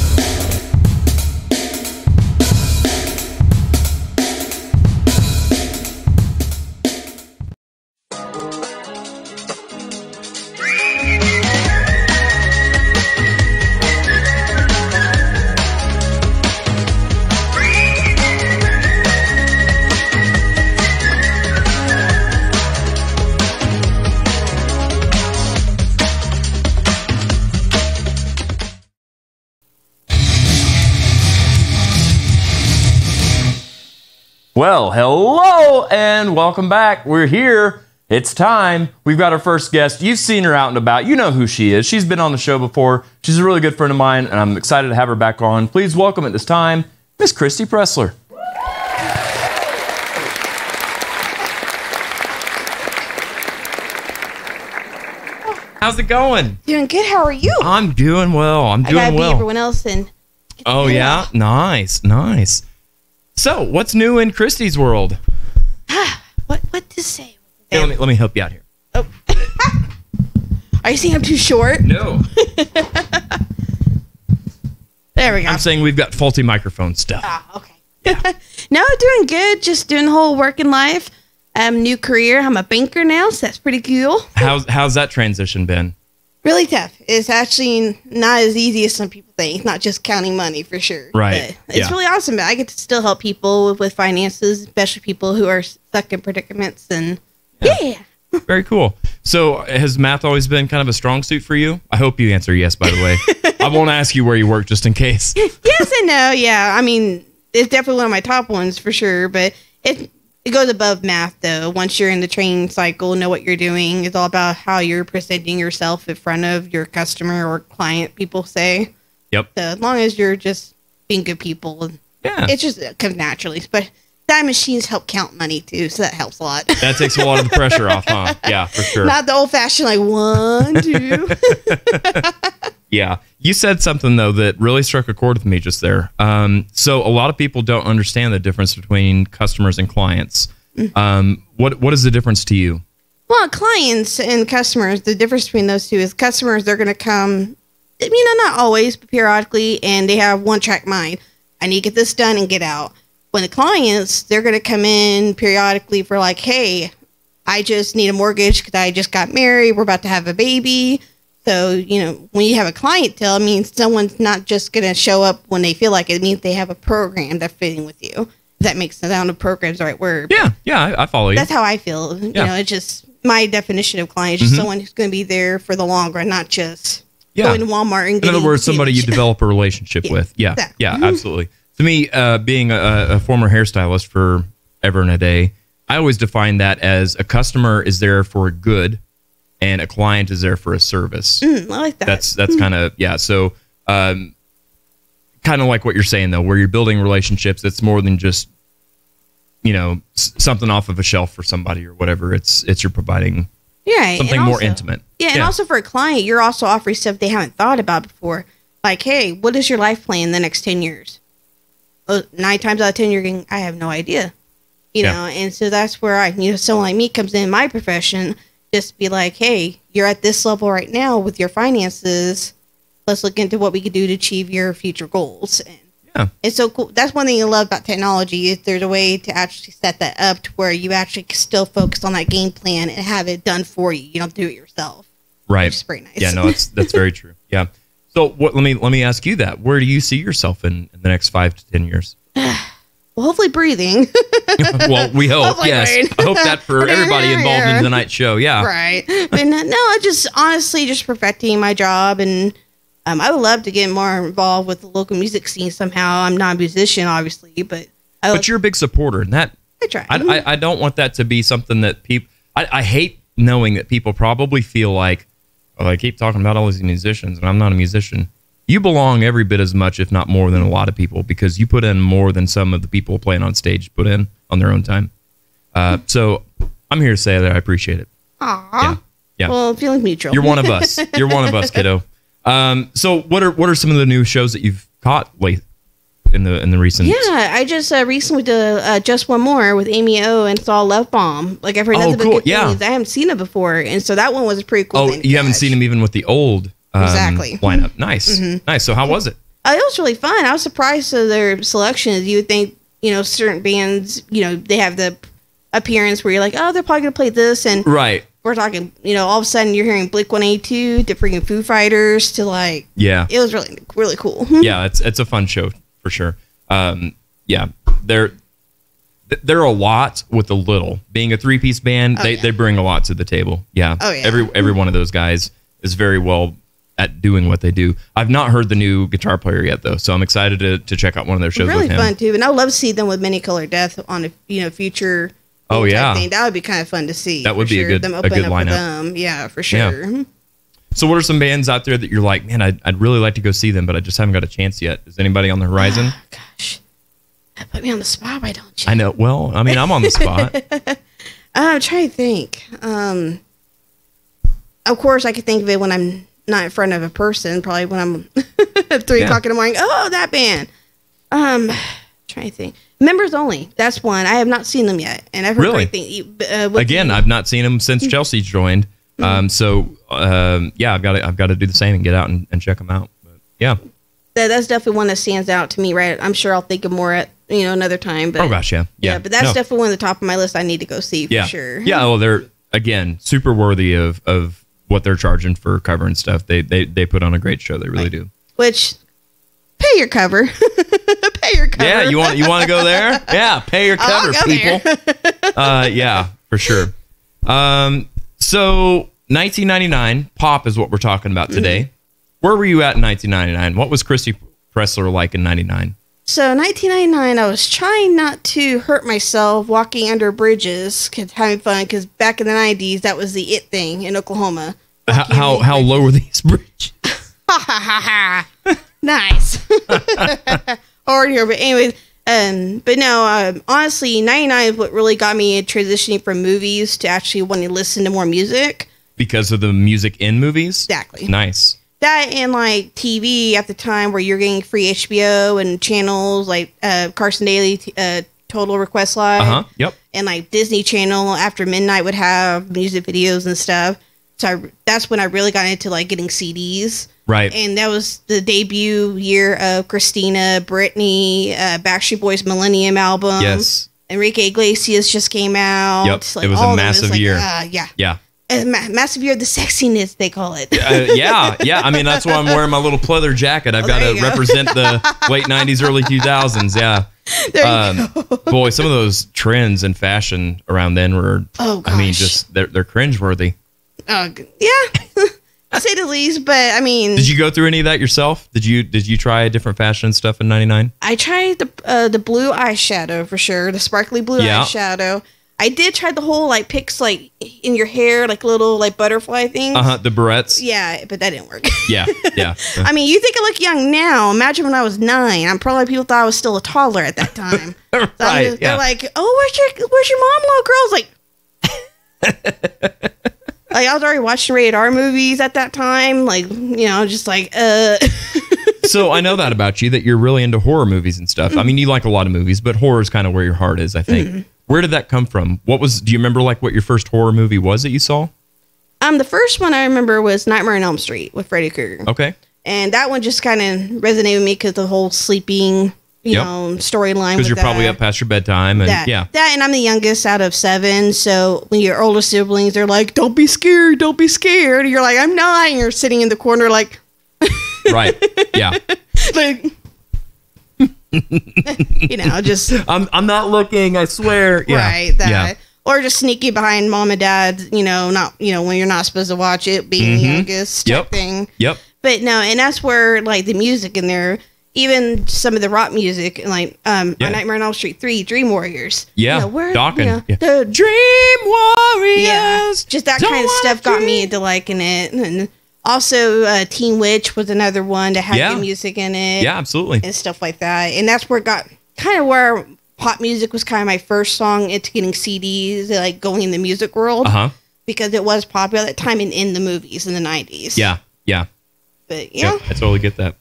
Speaker 4: Well, hello and welcome back. We're here. It's time. We've got our first guest. You've seen her out and about. You know who she is. She's been on the show before. She's a really good friend of mine, and I'm excited to have her back on. Please welcome at this time, Miss Christy Pressler. How's it going?
Speaker 15: Doing good. How are you?
Speaker 4: I'm doing well. I'm
Speaker 15: I
Speaker 4: doing
Speaker 15: gotta be
Speaker 4: well.
Speaker 15: everyone else in.
Speaker 4: Oh yeah, nice, nice. So, what's new in Christy's world?
Speaker 15: what what to say?
Speaker 4: Hey, let me let me help you out here. Oh.
Speaker 15: Are you saying I'm too short?
Speaker 4: No.
Speaker 15: There we go.
Speaker 4: I'm saying we've got faulty microphone stuff.
Speaker 15: Ah, okay. no, doing good. Just doing the whole working life. Um, new career. I'm a banker now, so that's pretty cool.
Speaker 4: How's how's that transition been?
Speaker 15: Really tough. It's actually not as easy as some people think. Not just counting money for sure.
Speaker 4: Right.
Speaker 15: But it's
Speaker 4: Yeah.
Speaker 15: really awesome. But I get to still help people with, with finances, especially people who are stuck in predicaments. And yeah,
Speaker 4: Very cool. So, has math always been kind of a strong suit for you? I hope you answer yes. By the way, I won't ask you where you work just in case.
Speaker 15: yes and no. Yeah, I mean, it's definitely one of my top ones for sure. But it it goes above math though. Once you're in the training cycle, know what you're doing. It's all about how you're presenting yourself in front of your customer or client. People say.
Speaker 4: Yep.
Speaker 15: So as long as you're just being good people,
Speaker 4: Yeah.
Speaker 15: it just it comes naturally. But time machines help count money too, so that helps a lot.
Speaker 4: That takes a lot of the pressure off, huh? Yeah, for sure.
Speaker 15: Not the old fashioned like one, two.
Speaker 4: Yeah. You said something though that really struck a chord with me just there. Um, so a lot of people don't understand the difference between customers and clients. Um, what what is the difference to you?
Speaker 15: Well, clients and customers, the difference between those two is customers, they're going to come, you know, not always, but periodically, and they have one track mind. I need to get this done and get out. When the clients, they're going to come in periodically for like, hey, I just need a mortgage because I just got married. We're about to have a baby. So, you know, when you have a clientele, it means someone's not just going to show up when they feel like it. It means they have a program that's fitting with you. That makes the sound of program's the right word.
Speaker 4: Yeah, yeah, I, I follow you.
Speaker 15: That's how I feel. You know, it's just my definition of client is just
Speaker 4: Mhm.
Speaker 15: someone who's going to be there for the long run, not just
Speaker 4: Yeah.
Speaker 15: going to Walmart and
Speaker 4: In other words, somebody you develop a relationship with. Yeah,
Speaker 15: exactly.
Speaker 4: yeah,
Speaker 15: Mhm.
Speaker 4: absolutely. To me, uh, being a, a former hairstylist for ever and a day, I always define that as a customer is there for good, and a client is there for a service.
Speaker 15: Mm, I like that.
Speaker 4: That's that's
Speaker 15: Mm.
Speaker 4: kind of yeah. So um, kind of like what you're saying though, where you're building relationships. It's more than just you know s- something off of a shelf for somebody or whatever. It's it's you're providing
Speaker 15: Yeah,
Speaker 4: something more intimate.
Speaker 15: Yeah, and also for a client, you're also offering stuff they haven't thought about before. Like, hey, what is your life plan the next 10 years? Uh, nine times out of 10, you're going, I have no idea. You
Speaker 4: Yeah.
Speaker 15: know, and so that's where I, you know, someone like me comes in my profession, just be like, hey, you're at this level right now with your finances. Let's look into what we could do to achieve your future goals. And
Speaker 4: Yeah.
Speaker 15: it's so cool. That's one thing I love about technology is there's a way to actually set that up to where you actually still focus on that game plan and have it done for you. You don't do it yourself.
Speaker 4: right.
Speaker 15: Which is pretty nice.
Speaker 4: Yeah, no, that's that's very true. Yeah. So what? Let me let me ask you that. Where do you see yourself in, in the next five to ten years?
Speaker 15: Well, hopefully breathing.
Speaker 4: well, we hope.
Speaker 15: Hopefully
Speaker 4: yes,
Speaker 15: rain.
Speaker 4: I hope that for everybody involved in tonight's show. Yeah.
Speaker 15: Right. But no, I just honestly just perfecting my job and um, I would love to get more involved with the local music scene somehow. I'm not a musician, obviously, but I
Speaker 4: But you're a big supporter, and that
Speaker 15: I try.
Speaker 4: I, I, I don't want that to be something that people. I, I hate knowing that people probably feel like, oh, I keep talking about all these musicians, and I'm not a musician. You belong every bit as much, if not more, than a lot of people because you put in more than some of the people playing on stage put in on their own time. Uh, so I'm here to say that I appreciate it.
Speaker 15: Aw.
Speaker 4: Yeah. yeah.
Speaker 15: Well, feeling mutual.
Speaker 4: You're one of us. You're one of us, kiddo. Um, so what are what are some of the new shows that you've caught late in the in the recent?
Speaker 15: Yeah, I just uh, recently did uh, just one more with Amy O and saw Love Bomb. Like I've heard
Speaker 4: Oh,
Speaker 15: nothing but
Speaker 4: cool.
Speaker 15: good
Speaker 4: Yeah.
Speaker 15: things. I haven't seen it before, and so that one was a pretty cool.
Speaker 4: Oh, you haven't seen him even with the old
Speaker 15: Exactly.
Speaker 4: lineup. Nice,
Speaker 15: Mhm.
Speaker 4: nice. So how was it?
Speaker 15: Uh, it was really fun. I was surprised at their selections. You would think, you know, certain bands, you know, they have the appearance where you're like, oh, they're probably gonna play this, and
Speaker 4: Right.
Speaker 15: we're talking, you know, all of a sudden you're hearing Blink One Eighty Two to freaking Foo Fighters to like,
Speaker 4: Yeah.
Speaker 15: it was really really cool.
Speaker 4: yeah, it's it's a fun show for sure. Um, yeah, they're they're a lot with a little. Being a three piece band,
Speaker 15: Oh,
Speaker 4: they,
Speaker 15: yeah.
Speaker 4: they bring a lot to the table. Yeah.
Speaker 15: Oh, yeah.
Speaker 4: Every every one of those guys is very well at doing what they do. I've not heard the new guitar player yet though, so I'm excited to, to check out one of their shows
Speaker 15: really
Speaker 4: with him.
Speaker 15: fun too, and I love to see them with Many Color Death on a you know future.
Speaker 4: Oh, yeah.
Speaker 15: thing. that would be kind of fun to see.
Speaker 4: That would be a good-
Speaker 15: them
Speaker 4: a good
Speaker 15: up for
Speaker 4: lineup.
Speaker 15: them. Yeah, for
Speaker 4: Yeah.
Speaker 15: sure.
Speaker 4: So what are some bands out there that you're like, man, I'd, I'd really like to go see them, but I just haven't got a chance yet. Is anybody on the horizon? Gosh.
Speaker 15: That put me on the spot, why don't you?
Speaker 4: I know. Well, I mean, I'm on the spot.
Speaker 15: I'm trying to think. Um, of course, I could think of it when I'm not in front of a person. Probably when I'm at three
Speaker 4: Yeah.
Speaker 15: o'clock in the morning. Oh, that band. Um, trying to think. Members only. That's one. I have not seen them yet, and I've heard
Speaker 4: Really?
Speaker 15: Uh,
Speaker 4: Again, I've not seen them since Chelsea joined. Um, so um, yeah, I've got to I've got to do the same and get out and, and check them out. But yeah.
Speaker 15: that, that's definitely one that stands out to me. Right. I'm sure I'll think of more at you know another time. But
Speaker 4: oh gosh, yeah, yeah.
Speaker 15: but that's
Speaker 4: No.
Speaker 15: definitely one of the top of my list. I need to go see for
Speaker 4: yeah,
Speaker 15: sure.
Speaker 4: Yeah. Well, they're again super worthy of of what they're charging for cover and stuff. They they they put on a great show. They really do.
Speaker 15: Which pay your cover. pay your cover.
Speaker 4: Yeah, you want you want to go there? Yeah, pay your cover, people. uh, yeah, for sure. Um, so 1999 pop is what we're talking about today.
Speaker 15: Mm-hmm.
Speaker 4: Where were you at in 1999? What was Christy Pressler like in '99?
Speaker 15: So 1999, I was trying not to hurt myself walking under bridges, cause having fun. Because back in the 90s, that was the it thing in Oklahoma.
Speaker 4: How how, how low were these bridges?
Speaker 15: Ha ha ha ha! nice. Or here, but anyways, um, but no, um, honestly, 99 is what really got me transitioning from movies to actually wanting to listen to more music.
Speaker 4: Because of the music in movies?
Speaker 15: Exactly.
Speaker 4: Nice.
Speaker 15: That and like TV at the time where you're getting free HBO and channels like uh, Carson Daly, uh, Total Request Live,
Speaker 4: Uh huh. Yep.
Speaker 15: and like Disney Channel after midnight would have music videos and stuff. So I, that's when I really got into like getting CDs.
Speaker 4: Right.
Speaker 15: And that was the debut year of Christina, Britney, uh, Backstreet Boys Millennium album.
Speaker 4: Yes.
Speaker 15: Enrique Iglesias just came out.
Speaker 4: Yep.
Speaker 15: Like,
Speaker 4: it was a massive
Speaker 15: It's like,
Speaker 4: year.
Speaker 15: ah, yeah.
Speaker 4: Yeah.
Speaker 15: Massive year of the sexiness, they call it.
Speaker 4: Uh, yeah, yeah. I mean, that's why I'm wearing my little pleather jacket. I've
Speaker 15: Oh,
Speaker 4: got to
Speaker 15: go.
Speaker 4: represent the late '90s, early 2000s. Yeah.
Speaker 15: There you
Speaker 4: Um, boy, some of those trends in fashion around then were.
Speaker 15: Oh, gosh.
Speaker 4: I mean, just they're they're cringeworthy.
Speaker 15: Uh, yeah, I'll say the least. But I mean,
Speaker 4: Did you go through any of that yourself? Did you did you try different fashion stuff in '99?
Speaker 15: I tried the uh, the blue eyeshadow for sure, the sparkly blue
Speaker 4: Yeah.
Speaker 15: eyeshadow. I did try the whole like picks like in your hair, like little like butterfly things.
Speaker 4: Uh huh. The barrettes.
Speaker 15: Yeah, but that didn't work.
Speaker 4: Yeah. Yeah.
Speaker 15: I mean, you think I look young now. Imagine when I was nine. I'm probably people thought I was still a toddler at that time. So
Speaker 4: Right,
Speaker 15: just-
Speaker 4: yeah.
Speaker 15: They're like, "Oh, where's your where's your mom, little girl?" I was like, like I was already watching rated R movies at that time. Like, you know, just like, uh,
Speaker 4: so I know that about you that you're really into horror movies and stuff. I mean, you like a lot of movies, but horror is kind of where your heart is, I think.
Speaker 15: Mhm.
Speaker 4: Where did that come from? What was? Do you remember like what your first horror movie was that you saw?
Speaker 15: um, the first one I remember was Nightmare on Elm Street with Freddy Krueger.
Speaker 4: Okay.
Speaker 15: And that one just kind of resonated with me because the whole sleeping, you
Speaker 4: Yep.
Speaker 15: know, storyline.
Speaker 4: Because you're probably up past your bedtime, and
Speaker 15: that,
Speaker 4: yeah,
Speaker 15: that, and I'm the youngest out of seven. So when your older siblings, they're like, "Don't be scared, don't be scared." You're like, "I'm not." And you're sitting in the corner, like,
Speaker 4: right, yeah.
Speaker 15: like, you know, just
Speaker 4: I'm I'm not looking. I swear. Yeah.
Speaker 15: right that,
Speaker 4: Yeah.
Speaker 15: or just sneaking behind mom and dad. You know, not you know when you're not supposed to watch it, being the
Speaker 4: Mhm.
Speaker 15: youngest
Speaker 4: Yep.
Speaker 15: thing.
Speaker 4: Yep.
Speaker 15: But no, and that's where like the music in there, even some of the rock music, and like um,
Speaker 4: Yeah.
Speaker 15: Nightmare on Elm Street three, Dream Warriors.
Speaker 4: Yeah,
Speaker 15: you know, where,
Speaker 4: Dokken,
Speaker 15: you know,
Speaker 4: yeah.
Speaker 15: the
Speaker 4: Dream Warriors.
Speaker 15: Yeah, just that
Speaker 4: Don't
Speaker 15: kind of
Speaker 4: wanna
Speaker 15: stuff got me into liking it, and also uh, Teen Witch was another one that had
Speaker 4: Yeah.
Speaker 15: good music in it.
Speaker 4: Yeah, absolutely.
Speaker 15: and stuff like that, and that's where it got kind of where pop music was kind of my first song into getting CDs, like going in the music world
Speaker 4: Uh huh.
Speaker 15: because it was popular at that time and in the movies in the nineties.
Speaker 4: Yeah. Yeah.
Speaker 15: but yeah.
Speaker 4: I totally get that.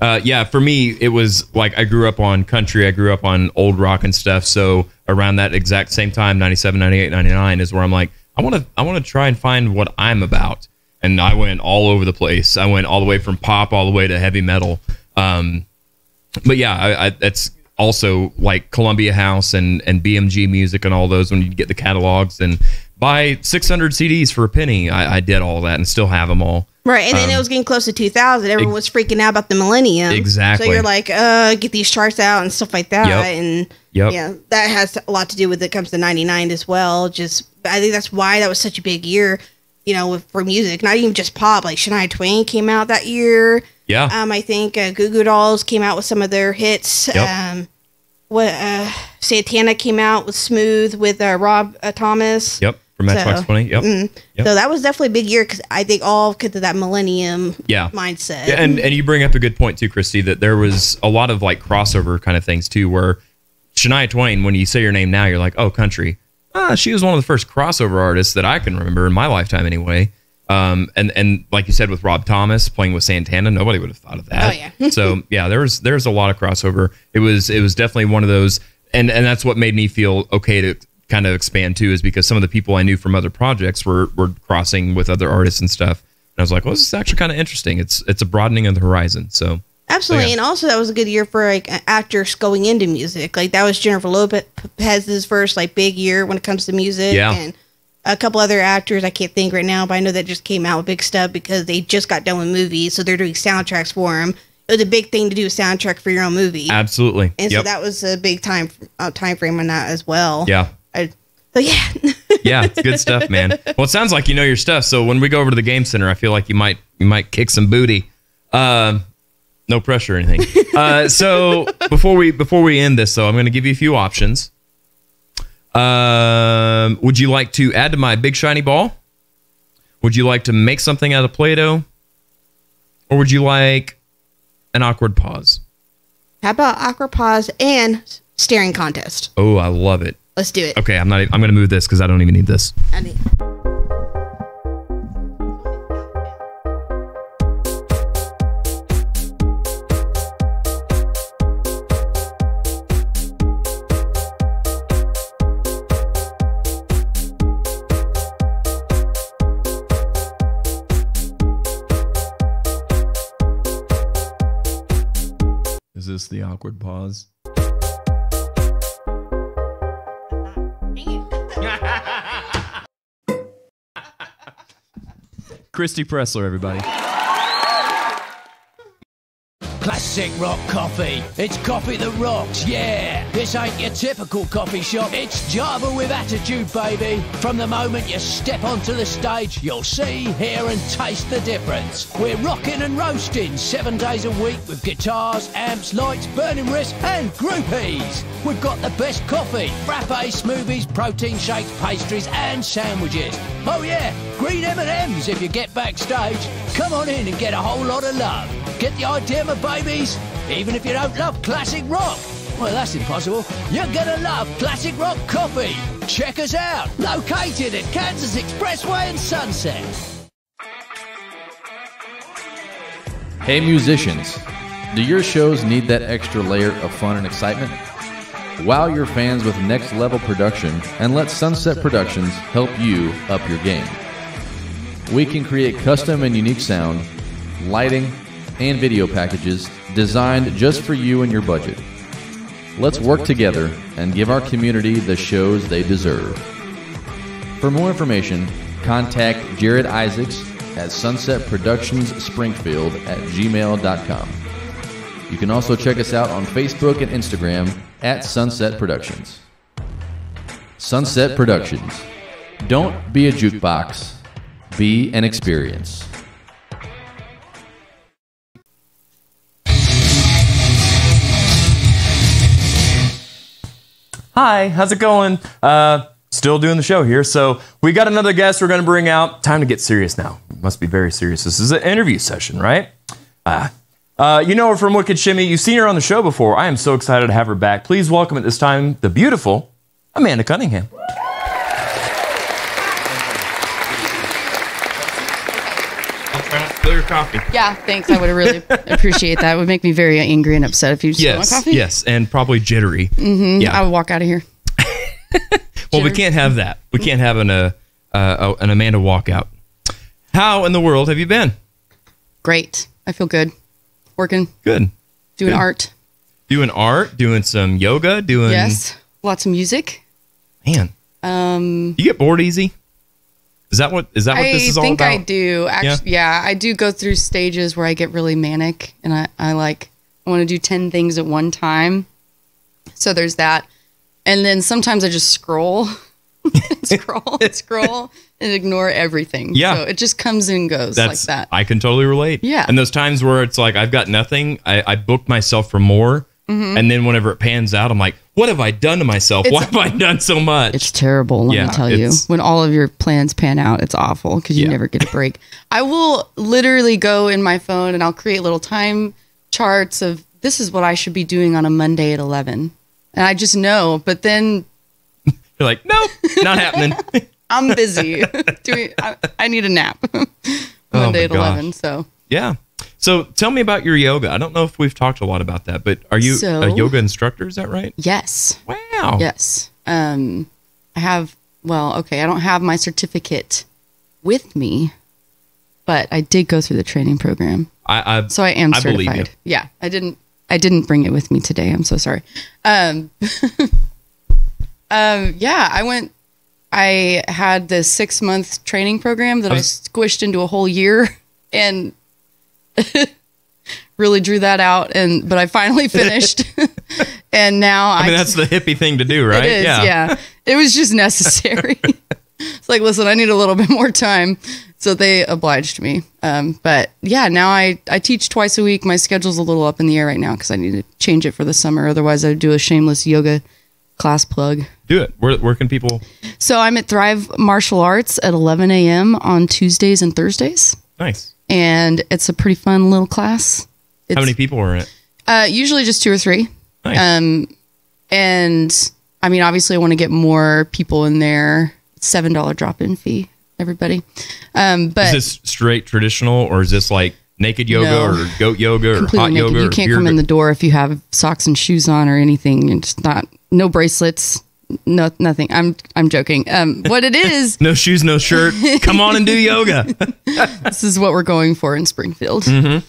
Speaker 4: Uh, yeah, for me, it was like I grew up on country. I grew up on old rock and stuff. So around that exact same time, 97, 98, 99 is where I'm like, I want to, I want to try and find what I'm about. And I went all over the place. I went all the way from pop all the way to heavy metal. Um, but yeah, I, I, that's also like Columbia House and, and BMG music and all those when you get the catalogs and buy 600 CDs for a penny. I, I did all that and still have them all.
Speaker 15: Right, and then
Speaker 4: Um,
Speaker 15: it was getting close to 2000. Everyone was freaking out about the millennium.
Speaker 4: Exactly.
Speaker 15: So you're like, uh, get these charts out and stuff like that.
Speaker 4: Yep.
Speaker 15: And
Speaker 4: Yep.
Speaker 15: yeah, that has a lot to do with it comes to 99 as well. Just, I think that's why that was such a big year, you know, with- for music, not even just pop. Like Shania Twain came out that year.
Speaker 4: Yeah.
Speaker 15: Um, I think uh, Goo Goo Dolls came out with some of their hits.
Speaker 4: Yep.
Speaker 15: Um, what uh, Santana came out with Smooth with uh, Rob uh, Thomas.
Speaker 4: Yep. From Matchbox
Speaker 15: So,
Speaker 4: 20. Yep.
Speaker 15: mm.
Speaker 4: Yep.
Speaker 15: So that was definitely a big year because I think all because of that millennium
Speaker 4: Yeah.
Speaker 15: mindset.
Speaker 4: Yeah, and and you bring up a good point too, Christy, that there was a lot of like crossover kind of things too, where Shania Twain, when you say your name now, you're like, oh, country. Ah, she was one of the first crossover artists that I can remember in my lifetime, anyway. Um, and and like you said with Rob Thomas playing with Santana, nobody would have thought of that.
Speaker 15: Oh, yeah.
Speaker 4: so yeah, there was there's a lot of crossover. It was it was definitely one of those, and and that's what made me feel okay to kind of expand too, is because some of the people I knew from other projects were were crossing with other artists and stuff. And I was like, well, this is actually kind of interesting. It's it's a broadening of the horizon. So
Speaker 15: Absolutely,
Speaker 4: So, yeah.
Speaker 15: and also that was a good year for like actors going into music. Like that was Jennifer Lopez's first like big year when it comes to music,
Speaker 4: Yeah.
Speaker 15: and a couple other actors I can't think right now, but I know that just came out with big stuff because they just got done with movies, so they're doing soundtracks for them. It was a big thing to do a soundtrack for your own movie,
Speaker 4: absolutely,
Speaker 15: and so that was a big time uh, time frame on that as well.
Speaker 4: yeah.
Speaker 15: I, so yeah,
Speaker 4: yeah, good stuff, man. Well, it sounds like you know your stuff. So when we go over to the game center, I feel like you might you might kick some booty. Um, no pressure or anything. Uh, so before we before we end this, though, I'm going to give you a few options. Um, would you like to add to my big shiny ball? Would you like to make something out of Play-Doh? Or would you like an awkward pause?
Speaker 15: how about aqua pause and staring contest?
Speaker 4: Oh, I love it.
Speaker 15: Let's do it.
Speaker 4: Okay, I'm not. I'm going to move this because I don't even need this.
Speaker 15: I need-
Speaker 1: awkward pause? Christy Pressler, everybody.
Speaker 16: Classic rock coffee. It's coffee that rocks, yeah. This ain't your typical coffee shop. It's Java with attitude, baby. From the moment you step onto the stage, you'll see, hear, and taste the difference. We're rocking and roasting seven days a week with guitars, amps, lights, burning wrists, and groupies. We've got the best coffee, frappe, smoothies, protein shakes, pastries, and sandwiches. Oh yeah, green M&Ms if you get backstage. Come on in and get a whole lot of love. Get the idea, my babies? Even if you don't love classic rock. Well, that's impossible. You're gonna love classic rock coffee. Check us out. Located at Kansas Expressway and Sunset.
Speaker 2: Hey, musicians, do your shows need that extra layer of fun and excitement? Wow your fans with next level production and let Sunset Productions help you up your game. We can create custom and unique sound, lighting, and video packages designed just for you and your budget. Let's work together and give our community the shows they deserve. For more information, contact Jared Isaacs at Sunset Productions Springfield at gmail.com. You can also check us out on Facebook and Instagram at Sunset Productions. Sunset Productions. Don't be a jukebox, be an experience.
Speaker 4: Hi, how's it going? Uh, still doing the show here. So we got another guest we're going to bring out. Time to get serious now. Must be very serious. This is an interview session, right? Uh, uh, you know her from Wicked Shimmy. You've seen her on the show before. I am so excited to have her back. Please welcome at this time the beautiful Amanda Cunningham.
Speaker 17: Spill your coffee.
Speaker 18: Yeah, thanks. I would really appreciate that. It would make me very angry and upset if you just
Speaker 17: Yes,
Speaker 18: my coffee.
Speaker 17: yes, and probably jittery.
Speaker 18: Mm-hmm.
Speaker 17: Yeah.
Speaker 18: I would walk out of here.
Speaker 17: Well, we can't have that. We can't have an uh, uh, an Amanda walkout. How in the world have you been?
Speaker 18: Great. I feel good. Working,
Speaker 17: Good.
Speaker 18: doing
Speaker 17: Good.
Speaker 18: art.
Speaker 17: Doing art, doing some yoga, doing
Speaker 18: yes. Lots of music.
Speaker 17: Man,
Speaker 18: Um,
Speaker 17: you get bored easy. Is that what is that what
Speaker 18: I
Speaker 17: this is all about?
Speaker 18: I think I do. Actually, yeah. I do go through stages where I get really manic and I, I like, I want to do 10 things at one time. So there's that. And then sometimes I just scroll, scroll, scroll, and ignore everything.
Speaker 17: Yeah.
Speaker 18: So it just comes and goes like that.
Speaker 17: I can totally relate.
Speaker 18: Yeah.
Speaker 17: And those times where it's like I've got nothing, I, I book myself for more,
Speaker 18: Mhm.
Speaker 17: and then whenever it pans out, I'm like, what have I done to myself?
Speaker 18: It's-
Speaker 17: Why have I done so much?
Speaker 18: It's terrible, let
Speaker 17: Yeah,
Speaker 18: me tell you. When all of your plans pan out, it's awful because you
Speaker 17: Yeah.
Speaker 18: never get a break. I will literally go in my phone and I'll create little time charts of this is what I should be doing on a Monday at 11. And I just know, but then
Speaker 17: You're like, nope, not happening.
Speaker 18: I'm busy doing, I, I need a nap oh Monday at
Speaker 17: Oh gosh.
Speaker 18: 11. So
Speaker 17: Yeah. So tell me about your yoga. I don't know if we've talked a lot about that, but are you
Speaker 18: So-
Speaker 17: a yoga instructor? Is that right?
Speaker 18: yes.
Speaker 17: Wow.
Speaker 18: Yes. Um, I have, well, okay, I don't have my certificate with me, but I did go through the training program.
Speaker 17: I, I
Speaker 18: So I am
Speaker 17: I
Speaker 18: certified. Yeah, I didn't. I didn't bring it with me today. I'm so sorry. Um, um, yeah, I went. I had the six month training program that I, squished into a whole year, and really drew that out. And but I finally finished, and now I,
Speaker 17: I mean, that's the hippie thing to do, right?
Speaker 18: it is, yeah. It was just necessary. it's like, listen, I need a little bit more time. So they obliged me. Um, but yeah, now I, I teach twice a week. My schedule's a little up in the air right now because I need to change it for the summer. Otherwise, I'd do a shameless yoga class plug.
Speaker 17: Do it. Where, where can people?
Speaker 18: So I'm at Thrive Martial Arts at 11 a.m. on Tuesdays and Thursdays.
Speaker 17: Nice.
Speaker 18: And it's a pretty fun little class.
Speaker 17: How many people are in it?
Speaker 18: Uh, usually just two or three.
Speaker 17: Nice.
Speaker 18: Um, and I mean, obviously, I want to get more people in there. Seven dollar drop in fee, everybody. Um, but
Speaker 17: is this straight traditional, or is this like naked yoga,
Speaker 18: No.
Speaker 17: or goat yoga, or
Speaker 18: completely
Speaker 17: hot
Speaker 18: naked.
Speaker 17: yoga?
Speaker 18: You can't come in the door if you have socks and shoes on or anything. It's not no bracelets, no nothing. I'm I'm joking. Um, what it is,
Speaker 17: No shoes, no shirt. Come on and do yoga.
Speaker 18: this is what we're going for in Springfield.
Speaker 17: Mhm.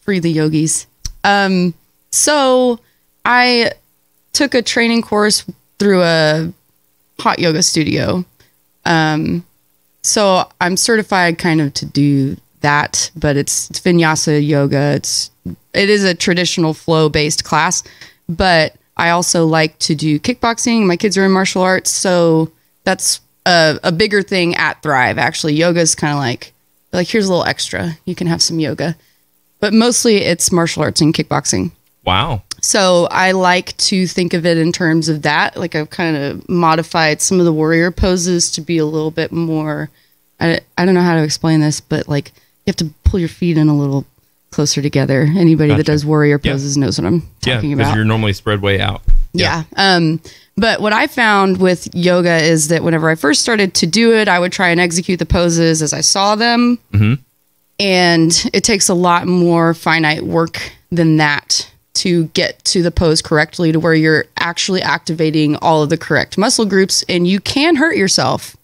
Speaker 18: Free the yogis. Um, so I took a training course through a hot yoga studio. Um, so I'm certified kind of to do that, but it's, it's vinyasa yoga. It's it is a traditional flow based class, but I also like to do kickboxing. My kids are in martial arts, so that's a, a bigger thing at Thrive. Actually, yoga is kind of like like here's a little extra. You can have some yoga, but mostly it's martial arts and kickboxing.
Speaker 4: Wow.
Speaker 18: So I like to think of it in terms of that. Like I've kind of modified some of the warrior poses to be a little bit more. I, I don't know how to explain this, but like you have to pull your feet in a little closer together. Anybody that does warrior
Speaker 4: Yeah.
Speaker 18: poses knows what I'm
Speaker 4: Yeah,
Speaker 18: talking
Speaker 4: because
Speaker 18: about.
Speaker 4: you're normally spread way out.
Speaker 18: Yeah. Um, but what I found with yoga is that whenever I first started to do it, I would try and execute the poses as I saw them.
Speaker 4: Mm-hmm.
Speaker 18: And it takes a lot more finite work than that to get to the pose correctly to where you're actually activating all of the correct muscle groups and you can hurt yourself.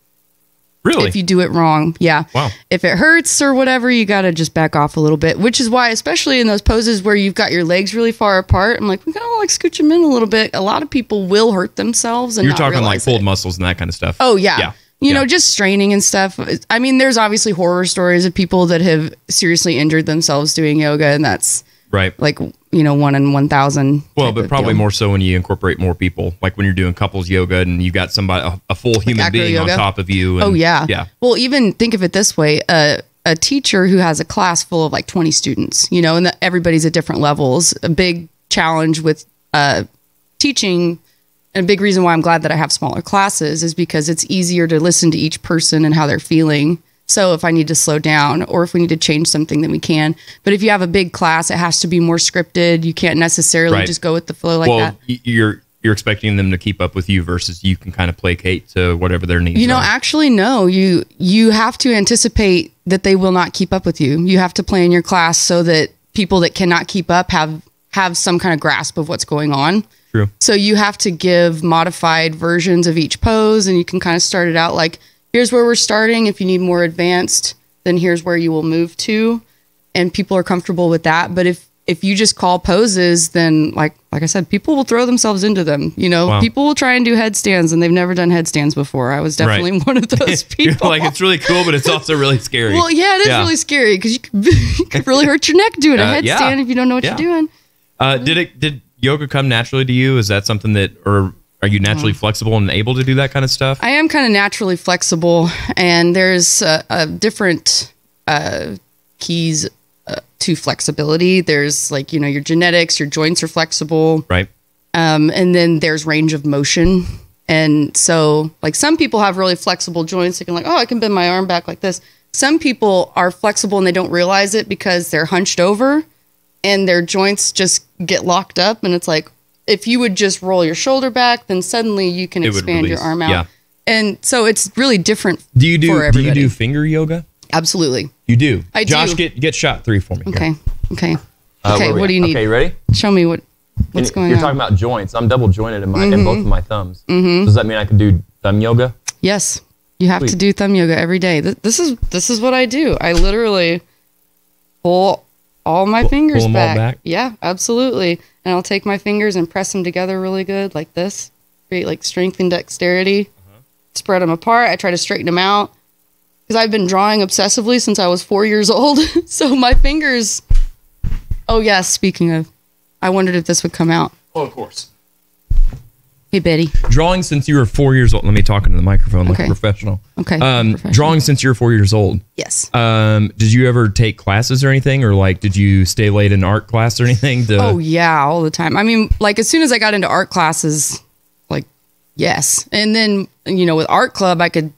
Speaker 4: Really?
Speaker 18: If you do it wrong. Yeah.
Speaker 4: Wow.
Speaker 18: If it hurts or whatever, you got to just back off a little bit, which is why, especially in those poses where you've got your legs really far apart, I'm like, we got to like scooch them in a little bit. A lot of people will hurt themselves and
Speaker 4: You're talking like pulled muscles and that kind of stuff.
Speaker 18: Oh yeah.
Speaker 4: Yeah.
Speaker 18: You know, just straining and stuff. I mean, there's obviously horror stories of people that have seriously injured themselves doing yoga, and that's
Speaker 4: Right.
Speaker 18: like you know one in one thousand.
Speaker 4: Well, but probably more so when you incorporate more people, like when you're doing couples yoga and you've got somebody, a, a full human
Speaker 18: acro
Speaker 4: being
Speaker 18: yoga?
Speaker 4: on top of you. And,
Speaker 18: oh yeah.
Speaker 4: Yeah.
Speaker 18: Well, even think of it this way: a a teacher who has a class full of like 20 students, you know, and that everybody's at different levels. A big challenge with uh, teaching, and a big reason why I'm glad that I have smaller classes is because it's easier to listen to each person and how they're feeling. So if I need to slow down or if we need to change something, then we can. But if you have a big class, it has to be more scripted. You can't necessarily
Speaker 4: Right.
Speaker 18: just go with the flow like
Speaker 4: well,
Speaker 18: that.
Speaker 4: you're you're expecting them to keep up with you versus you can kind of placate to whatever their needs. Are.
Speaker 18: You know,
Speaker 4: are.
Speaker 18: actually, no. You you have to anticipate that they will not keep up with you. You have to plan your class so that people that cannot keep up have have some kind of grasp of what's going on.
Speaker 4: True.
Speaker 18: So you have to give modified versions of each pose, and you can kind of start it out like, here's where we're starting. If you need more advanced, then here's where you will move to, and people are comfortable with that. But if if you just call poses, then like like I said, people will throw themselves into them. You know,
Speaker 4: Wow.
Speaker 18: people will try and do headstands, and they've never done headstands before. I was definitely
Speaker 4: Right.
Speaker 18: one of those people.
Speaker 4: like it's really cool, but it's also really scary.
Speaker 18: Well, yeah, it is really scary because you, could- you could really hurt your neck doing a
Speaker 4: Uh,
Speaker 18: headstand
Speaker 4: yeah.
Speaker 18: if you don't know what
Speaker 4: Yeah.
Speaker 18: you're doing.
Speaker 4: Uh, did it did yoga come naturally to you? Is that something that, or are you naturally
Speaker 18: Mm.
Speaker 4: flexible and able to do that kind of stuff?
Speaker 18: I am kind of naturally flexible, and there's uh, uh, different uh, keys uh, to flexibility. There's like you know your genetics, your joints are flexible,
Speaker 4: right?
Speaker 18: Um, and then there's range of motion, and so like some people have really flexible joints. They can like, oh, I can bend my arm back like this. Some people are flexible and they don't realize it because they're hunched over, and their joints just get locked up, and it's like. If you would just roll your shoulder back, then suddenly you can
Speaker 4: It
Speaker 18: expand your arm out.
Speaker 4: Yeah.
Speaker 18: And so it's really different.
Speaker 4: Do you do
Speaker 18: for
Speaker 4: do you do finger yoga?
Speaker 18: Absolutely.
Speaker 4: You do.
Speaker 18: I
Speaker 4: Josh,
Speaker 18: do.
Speaker 4: get get shot three for me. here.
Speaker 18: Okay. Okay.
Speaker 19: Uh,
Speaker 18: okay. What
Speaker 19: at?
Speaker 18: do you need?
Speaker 19: Okay, ready?
Speaker 18: Show me what what's
Speaker 19: And
Speaker 18: going
Speaker 19: You're
Speaker 18: on.
Speaker 19: talking about joints. I'm double jointed in my in
Speaker 18: Mhm.
Speaker 19: both of my thumbs.
Speaker 18: Mhm.
Speaker 19: Does that mean I can do thumb yoga?
Speaker 18: Yes, you have to do thumb yoga every day. This is this is what I do. I literally pull all my
Speaker 4: Pull-
Speaker 18: fingers
Speaker 4: pull 'em
Speaker 18: back.
Speaker 4: back?
Speaker 18: Yeah, absolutely. And I'll take my fingers and press them together really good, like this. Create like strength and dexterity.
Speaker 4: Uh-huh.
Speaker 18: Spread them apart. I try to straighten them out because I've been drawing obsessively since I was four years old. so my fingers. Oh yes. Speaking of, I wondered if this would come out.
Speaker 4: Oh, of course.
Speaker 18: Hey Betty.
Speaker 4: Drawing since you were four years old. Let me talk into the microphone like a
Speaker 18: Okay.
Speaker 4: professional.
Speaker 18: Okay,
Speaker 4: Um, drawing since you were four years old.
Speaker 18: Yes.
Speaker 4: Um, did you ever take classes or anything, or like did you stay late in art class or anything? To,
Speaker 18: Oh yeah, all the time. I mean, like as soon as I got into art classes, like yes. And then, you know, with art club I could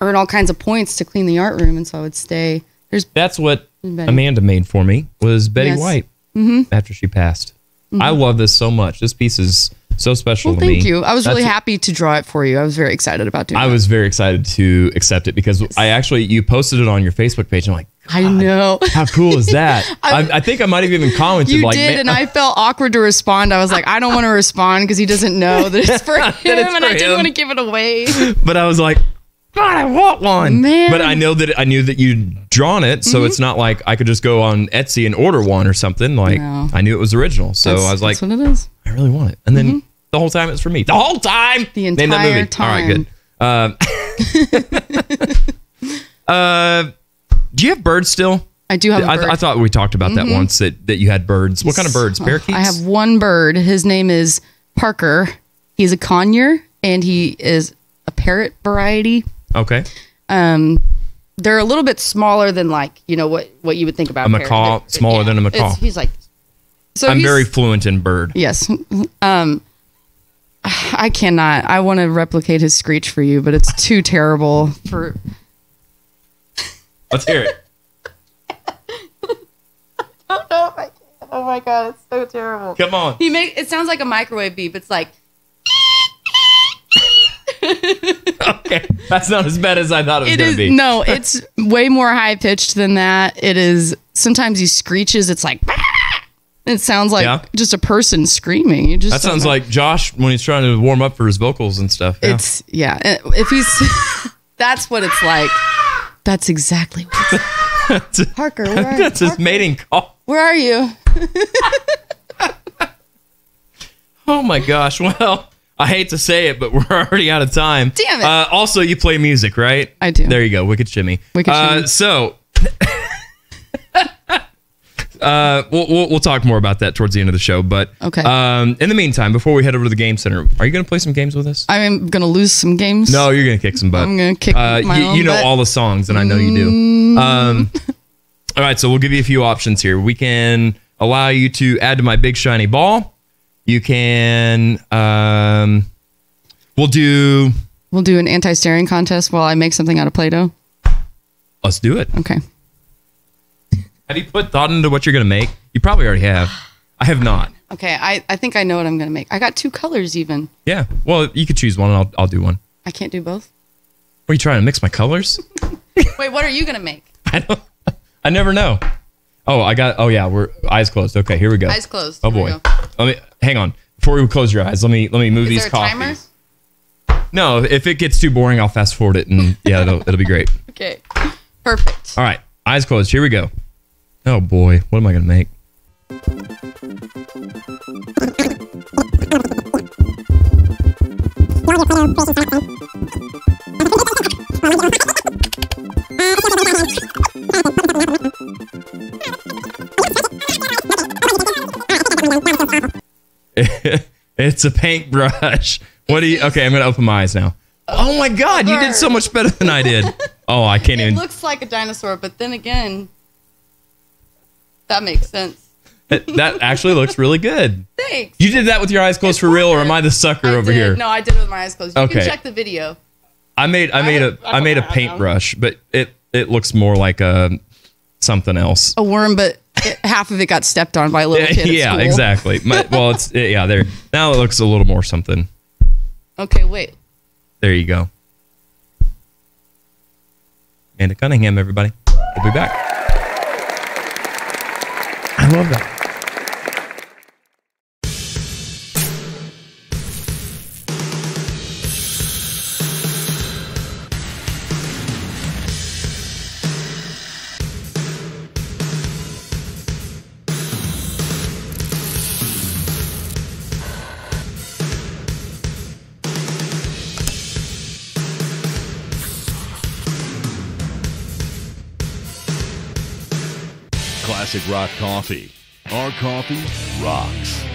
Speaker 18: earn all kinds of points to clean the art room and so I would stay. There's
Speaker 4: That's what
Speaker 18: Betty.
Speaker 4: Amanda made for me was Betty
Speaker 18: Yes.
Speaker 4: White
Speaker 18: Mhm.
Speaker 4: after she passed.
Speaker 18: Mhm.
Speaker 4: I love this so much. This piece is so special
Speaker 18: Well,
Speaker 4: to me.
Speaker 18: thank you. I was really happy to draw it for you. I was very excited about doing it.
Speaker 4: I
Speaker 18: that.
Speaker 4: was very excited to accept it because I actually you posted it on your Facebook page. I'm like,
Speaker 18: I know.
Speaker 4: how cool is that? I, I think I might have even commented
Speaker 18: You
Speaker 4: like,
Speaker 18: did, and I felt awkward to respond. I was like, I don't want to respond because he doesn't know that it's for him,
Speaker 4: it's
Speaker 18: and I
Speaker 4: for
Speaker 18: didn't want to give it away.
Speaker 4: but I was like, God, I want one.
Speaker 18: Man.
Speaker 4: But I know that I knew that you'd drawn it, so
Speaker 18: Mhm.
Speaker 4: it's not like I could just go on Etsy and order one or something. Like
Speaker 18: No.
Speaker 4: I knew it was original, so
Speaker 18: That's-
Speaker 4: I was like,
Speaker 18: that's what it is.
Speaker 4: I really want it. And then the whole time it's for me. The whole time.
Speaker 18: The
Speaker 4: Name that
Speaker 18: entire
Speaker 4: movie. All right, good. Um, uh, do you have birds still?
Speaker 18: I do have a
Speaker 4: I,
Speaker 18: bird.
Speaker 4: I thought we talked about that
Speaker 18: Mhm.
Speaker 4: once that, that you had birds. What kind of birds?
Speaker 18: Oh,
Speaker 4: Parakeets?
Speaker 18: I have one bird. His name is Parker. He's a conure and he is a parrot variety.
Speaker 4: Okay.
Speaker 18: Um, they're a little bit smaller than like you know what what you would think about
Speaker 4: A
Speaker 18: parrot.
Speaker 4: macaw,
Speaker 18: But-
Speaker 4: smaller than a macaw.
Speaker 18: He's like so
Speaker 4: I'm
Speaker 18: he's-
Speaker 4: very fluent in bird.
Speaker 18: yes. Um, I cannot. I want to replicate his screech for you, but it's too terrible for.
Speaker 4: Let's hear it.
Speaker 18: Oh no! I can't. Oh my god! It's so terrible.
Speaker 4: Come on.
Speaker 18: He make it sounds like a microwave beep. It's like
Speaker 4: okay, that's not as bad as I thought it was
Speaker 18: it
Speaker 4: going
Speaker 18: is
Speaker 4: to be.
Speaker 18: no. It's way more high pitched than that. It is. Sometimes he screeches. It's like. It sounds like
Speaker 4: Yeah.
Speaker 18: just a person screaming. You just
Speaker 4: that sounds
Speaker 18: know.
Speaker 4: like Josh when he's trying to warm up for his vocals and stuff. Yeah.
Speaker 18: It's yeah. If he's that's what it's like. That's exactly what it's Parker, where are,
Speaker 4: that's his mating call.
Speaker 18: where are you?
Speaker 4: Oh my gosh. Well, I hate to say it, but we're already out of time.
Speaker 18: Damn it.
Speaker 4: Uh, also, you play music, right?
Speaker 18: I do.
Speaker 4: There you go. Wicked Shimmy.
Speaker 18: Wicked
Speaker 4: uh, So, uh, we'll, we'll, we'll talk more about that towards the end of the show. But
Speaker 18: Okay.
Speaker 4: um, in the meantime, before we head over to the game center, are you going to play some games with us?
Speaker 18: I'm gonna lose some games.
Speaker 4: No, you're going to kick some butt.
Speaker 18: I'm gonna kick
Speaker 4: uh,
Speaker 18: my
Speaker 4: you,
Speaker 18: own
Speaker 4: you know
Speaker 18: butt. Mm.
Speaker 4: all the songs, and I know you do. Um, all right, so we'll give you a few options here. We can allow you to add to my big shiny ball. You can. Um, we'll do.
Speaker 18: We'll do an anti-staring contest while I make something out of Play-Doh.
Speaker 4: Let's do it.
Speaker 18: Okay.
Speaker 4: Have you put thought into what you're going to make? You probably already have. I have not.
Speaker 18: Okay, I, I think I know what I'm gonna make. I got two colors even.
Speaker 4: Yeah. Well, you could choose one, and I'll I'll do one.
Speaker 18: I can't do both.
Speaker 4: What are you trying to mix my colors?
Speaker 18: Wait, what are you gonna make?
Speaker 4: I don't I never know. Oh, I got. Oh yeah, we're eyes closed. Okay, here we go.
Speaker 18: Eyes closed.
Speaker 4: Oh
Speaker 18: Here
Speaker 4: boy. Let me hang on before we close your eyes. Let me let me move
Speaker 18: Is
Speaker 4: these
Speaker 18: there a
Speaker 4: coffees.
Speaker 18: timer?
Speaker 4: No, if it gets too boring, I'll fast forward it, and yeah, it'll it'll be great.
Speaker 18: Okay. Perfect.
Speaker 4: All right, eyes closed. Here we go. Oh boy, what am I gonna make? it's a paintbrush. What do you? Okay, I'm gonna open my eyes now. Oh my God, you did so much better than I did. Oh, I can't
Speaker 18: It
Speaker 4: even.
Speaker 18: It looks like a dinosaur, but then again, that makes sense.
Speaker 4: That, actually looks really good.
Speaker 18: Thanks.
Speaker 4: You did that with your eyes closed for real, or am I the sucker over
Speaker 18: Did-
Speaker 4: here?
Speaker 18: No, I did it with my eyes closed. You
Speaker 4: Okay.
Speaker 18: can check the video.
Speaker 4: I made I made a I made a paintbrush, but it it looks more like a something else.
Speaker 18: A worm, but it, half of it got stepped on by a little kid.
Speaker 4: yeah,
Speaker 18: school.
Speaker 4: exactly. My, well, it's yeah there. Now it looks a little more something.
Speaker 18: Okay, wait.
Speaker 4: There you go. Amanda Cunningham, everybody. We'll be back. I love that.
Speaker 20: Rock Coffee. Our coffee rocks.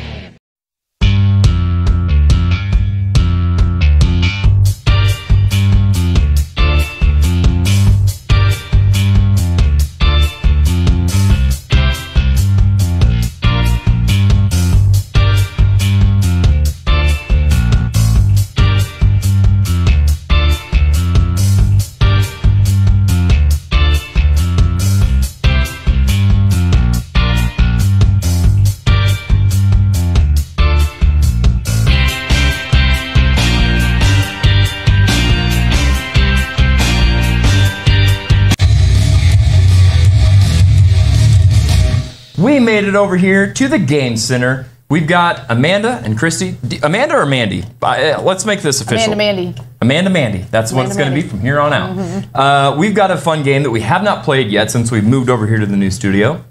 Speaker 10: It over here to the game center. We've got Amanda and Christy. D- Amanda or Mandy? Uh, let's make this official.
Speaker 21: Amanda Mandy.
Speaker 10: Amanda Mandy. That's what
Speaker 21: Amanda
Speaker 10: it's going to be from here on out.
Speaker 21: Mhm.
Speaker 10: Uh, we've got a fun game that we have not played yet since we've moved over here to the new studio.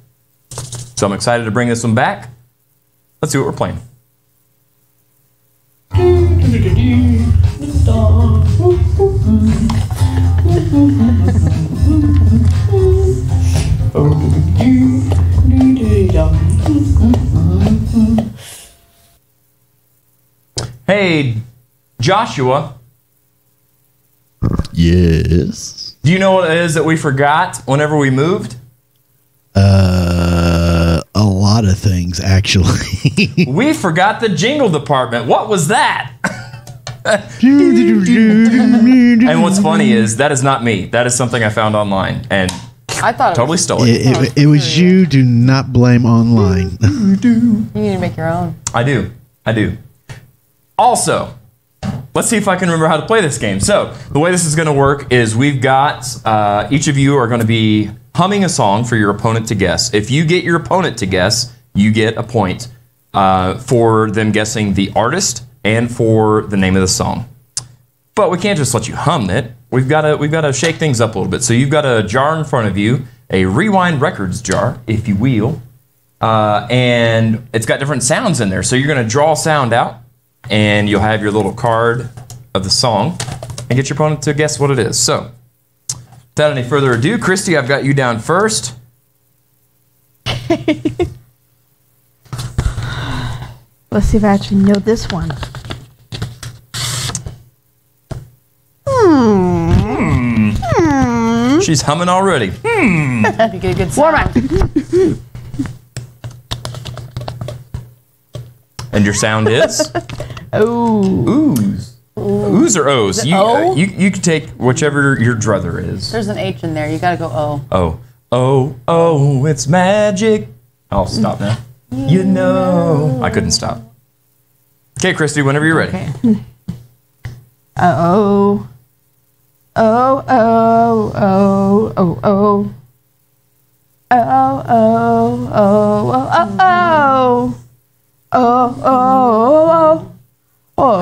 Speaker 10: So I'm excited to bring this one back. Let's see what we're playing.
Speaker 4: Hey, Joshua.
Speaker 5: Yes.
Speaker 4: Do you know what it is that we forgot whenever we moved?
Speaker 5: Uh, a lot of things actually.
Speaker 4: we forgot the jingle department. What was that? and what's funny is that is not me. That is something I found online and
Speaker 18: I thought
Speaker 4: totally stole it.
Speaker 5: It, it, it was you. Do not blame online.
Speaker 18: You need to make your own.
Speaker 4: I do. I do. Also, let's see if I can remember how to play this game. So, the way this is going to work is we've got uh, each of you are going to be humming a song for your opponent to guess. If you get your opponent to guess, you get a point uh, for them guessing the artist and for the name of the song. But we can't just let you hum it. We've got to we've got to shake things up a little bit. So you've got a jar in front of you, a rewind records jar, if you will, uh, and it's got different sounds in there. So you're going to draw sound out, and you'll have your little card of the song, and get your opponent to guess what it is. So, without any further ado, Christy, I've got you down first.
Speaker 15: Let's see if I actually know this one. Hmm. Hmm.
Speaker 4: She's humming already. Hmm.
Speaker 18: you get a good sound.
Speaker 4: And your sound is
Speaker 18: Oh.
Speaker 4: ooze. Ooze or O's? You,
Speaker 18: O?
Speaker 4: uh, you you can take whichever your druther is.
Speaker 18: There's an H in there. You gotta go O.
Speaker 4: Oh, oh, oh, it's magic. I'll stop now. You know. I couldn't stop. Okay, Christy, whenever you're ready. Okay.
Speaker 15: Uh oh. Oh, oh, oh, oh, oh. Oh, oh, oh, oh, oh, oh. Oh, oh, oh, oh,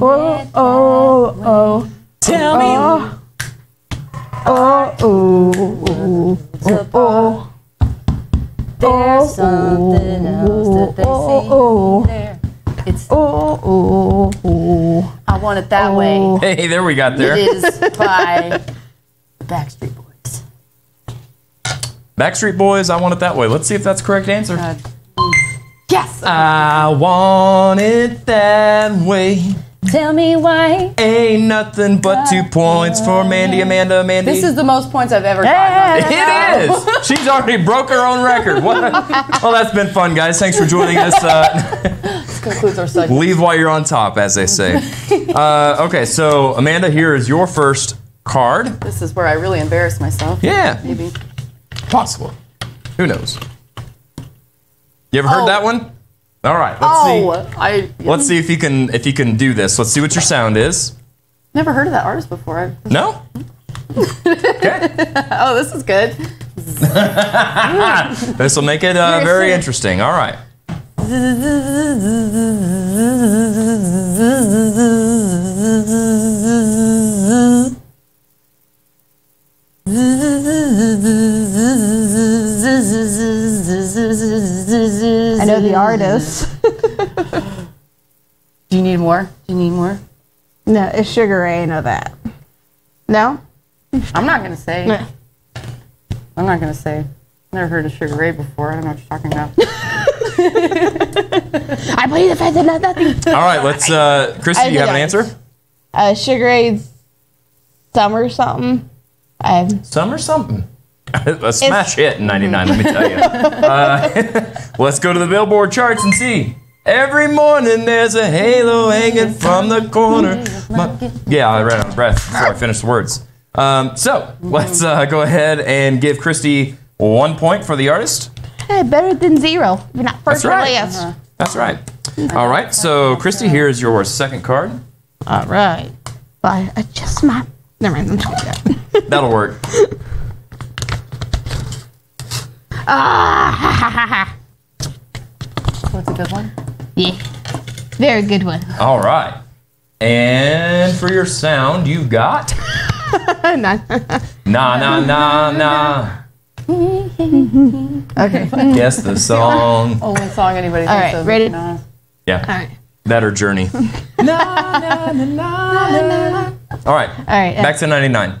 Speaker 15: oh, oh, oh, oh.
Speaker 10: Tell me.
Speaker 15: Oh, oh, oh, oh, oh.
Speaker 18: There's something else that they
Speaker 15: oh,
Speaker 18: see
Speaker 15: oh.
Speaker 18: there. It's
Speaker 15: oh, oh, oh.
Speaker 18: I want it that way. Oh.
Speaker 4: Hey, there we got there.
Speaker 18: It is by Backstreet Boys.
Speaker 4: Backstreet Boys, I want it that way. Let's see if that's the correct answer.
Speaker 18: Uh, yes.
Speaker 4: I want it that way.
Speaker 18: Tell me why.
Speaker 4: Ain't nothing but two points for Mandy, Amanda, Mandy.
Speaker 18: This is the most points I've ever gotten.
Speaker 4: It is. She's already broke her own record. What? Well, that's been fun, guys. Thanks for joining us. Uh,
Speaker 18: This concludes our segment.
Speaker 4: leave while you're on top, as they say. Uh, okay, so Amanda, here is your first card.
Speaker 18: This is where I really embarrass myself.
Speaker 4: Yeah.
Speaker 18: Maybe.
Speaker 4: Possible. Who knows? You ever heard
Speaker 18: Oh.
Speaker 4: that one? All right. Let's
Speaker 18: oh,
Speaker 4: see.
Speaker 18: I
Speaker 4: Let's see if you can if you can do this. Let's see what your sound is.
Speaker 18: never heard of that artist before. I-
Speaker 4: No.
Speaker 18: oh, this is good.
Speaker 4: This will make it uh, very interesting. All right.
Speaker 15: I know the artist.
Speaker 18: Do you need more? Do you need more?
Speaker 15: No, it's Sugar Ray. I know that. No?
Speaker 18: I'm not gonna say.
Speaker 15: No.
Speaker 18: I'm not gonna say. Never heard of Sugar Ray before. I don't know what you're talking about.
Speaker 15: I play the fact that not nothing.
Speaker 4: All right. Let's. Uh, Christy,
Speaker 15: I
Speaker 4: do you have an
Speaker 15: know.
Speaker 4: answer?
Speaker 15: Uh, Sugar Ray's Summer something. I have
Speaker 4: Summer something. A smash hit in '99. Let me tell you. Uh, let's go to the Billboard charts and see. Every morning there's a halo hanging from the corner. My- yeah, I ran out of breath before I finished the words. Um, so let's uh, go ahead and give Christy one point for the artist.
Speaker 15: Hey, better than zero. You're not first
Speaker 4: That's right.
Speaker 15: last.
Speaker 18: Uh-huh.
Speaker 4: That's right. All right. So Christy, here is your second card.
Speaker 15: All right. Bye. I just my. Never mind. I'm just gonna do that.
Speaker 4: That'll work.
Speaker 15: Ah, ha, ha, ha, ha.
Speaker 18: What's a good one?
Speaker 15: Yeah. Very good one.
Speaker 4: All right. And for your sound, you've got
Speaker 15: None.
Speaker 4: nah, nah, nah, na.
Speaker 15: okay.
Speaker 4: Guess the song.
Speaker 18: Only song anybody
Speaker 15: All
Speaker 18: thinks
Speaker 15: right,
Speaker 18: of.
Speaker 15: ready?
Speaker 18: No.
Speaker 4: Yeah.
Speaker 15: All right.
Speaker 4: That or Journey. All right.
Speaker 15: All right.
Speaker 4: Back to 99.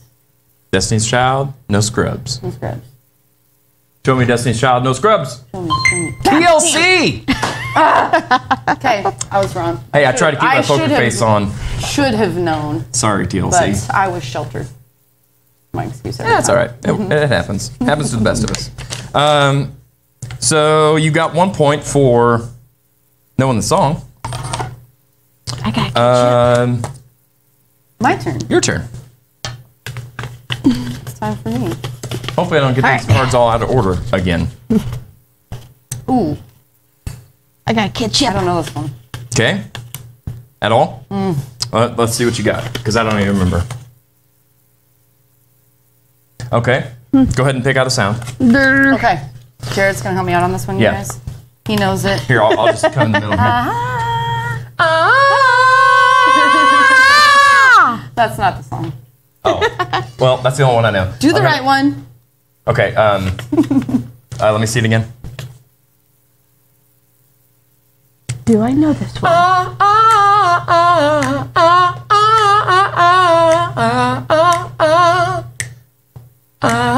Speaker 10: Destiny's Child,
Speaker 4: no scrubs.
Speaker 10: No Scrubs.
Speaker 4: Show me Destiny's Child, no scrubs.
Speaker 10: Show me, show me.
Speaker 4: TLC.
Speaker 10: Ah! okay, I was wrong.
Speaker 4: Hey, I tried to keep my
Speaker 10: I
Speaker 4: poker
Speaker 10: have-
Speaker 4: face on.
Speaker 10: Should have known,
Speaker 4: Sorry, TLC.
Speaker 10: but I was sheltered. My excuse.
Speaker 4: Yeah, that's all right.
Speaker 10: time.
Speaker 4: right. It, it happens. happens to the best of us. Um, so you got one point for knowing the song.
Speaker 15: I got
Speaker 4: Um,
Speaker 10: My turn.
Speaker 4: your turn.
Speaker 10: It's for me.
Speaker 4: Hopefully, I don't get these cards all out of order again.
Speaker 10: Ooh.
Speaker 15: I got a ketchup.
Speaker 10: I don't know this one.
Speaker 4: Okay. At all?
Speaker 10: Mm.
Speaker 4: Uh, let's see what you got, because I don't even remember. Okay. Go ahead and pick out a sound.
Speaker 10: Okay. Jared's gonna help me out on this one, you
Speaker 4: Yeah.
Speaker 10: guys. He knows it.
Speaker 4: Here, I'll, I'll just come in the middle. Here.
Speaker 10: That's not the song.
Speaker 4: Oh, well, that's the only one I know.
Speaker 10: Do the
Speaker 4: Okay.
Speaker 10: right one.
Speaker 4: Okay. Um, uh, let me see it again.
Speaker 15: Do I know this one? Can I have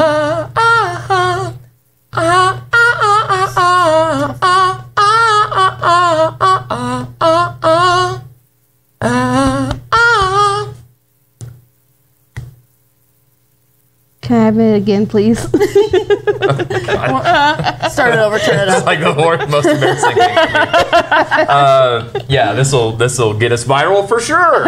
Speaker 15: it again, please?
Speaker 10: Start it over, turn it
Speaker 4: It's
Speaker 10: up.
Speaker 4: like the worst, most embarrassing thing. Uh, yeah, this will this will get us viral for sure.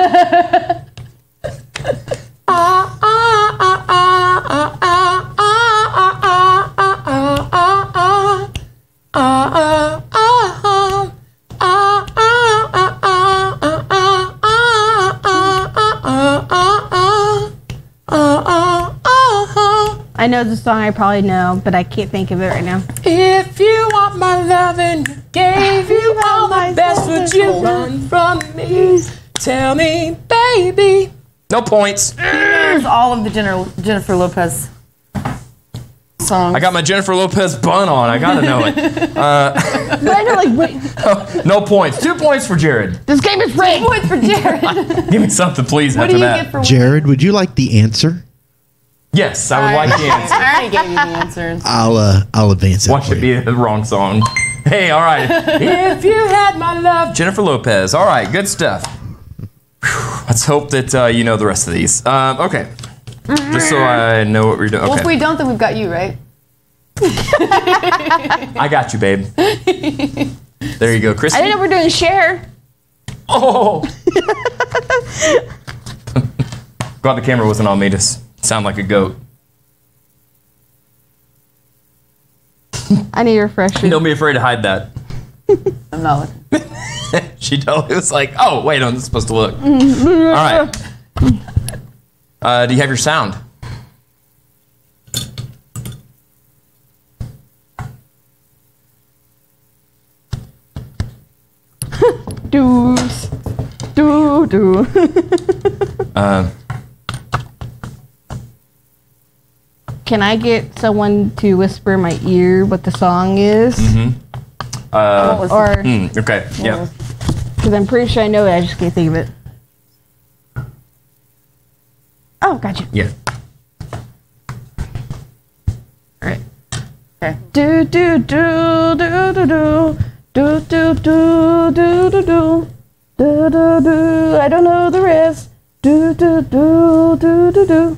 Speaker 15: I know the song I probably know, but I can't think of it right now.
Speaker 22: If you want my loving, gave you all my best, would you run from me? Tell me, baby.
Speaker 4: No points.
Speaker 10: Here's all of the Jennifer, Jennifer Lopez songs.
Speaker 4: I got my Jennifer Lopez bun on. I gotta know it. Uh,
Speaker 15: But I know, like,
Speaker 4: no points. Two points for Jared.
Speaker 15: this game is rigged.
Speaker 10: Two points for Jared.
Speaker 4: Give me something, please.
Speaker 10: What
Speaker 4: after
Speaker 10: do you
Speaker 4: that.
Speaker 10: get for
Speaker 5: Jared, would you like the answer?
Speaker 4: Yes, I would like the answer.
Speaker 10: I already gave you the answers.
Speaker 5: I'll uh, I'll advance it.
Speaker 4: Watch it be the wrong song. Hey, all right.
Speaker 22: If you had my love,
Speaker 4: Jennifer Lopez. All right, good stuff. Whew, Let's hope that uh, you know the rest of these. Um, okay. Just so I know what we're doing.
Speaker 10: Well, if we
Speaker 4: Okay.
Speaker 10: don't, then we've got you, right?
Speaker 4: I got you, babe. There you go,
Speaker 15: Chris.
Speaker 4: I
Speaker 15: didn't know we're doing Cher.
Speaker 4: Oh. Glad the camera wasn't on me to s- sound like a goat.
Speaker 15: I need a refresher.
Speaker 4: Don't be afraid to hide that.
Speaker 10: I'm not looking.
Speaker 4: She totally was like, oh, wait, I'm supposed to look. All right. Uh, do you have your sound?
Speaker 15: Doos. Do do.
Speaker 4: Uh,
Speaker 15: Can I get someone to whisper in my ear what the song is?
Speaker 4: mhm. Uh,
Speaker 15: Or
Speaker 4: mm, okay, yeah.
Speaker 15: because I'm pretty sure I know it, I just can't think of it. Oh, gotcha.
Speaker 4: Yeah.
Speaker 15: All right.
Speaker 10: Okay.
Speaker 15: Do do do do do do do do do do do do do do do. I don't know the rest. Do do do do do do.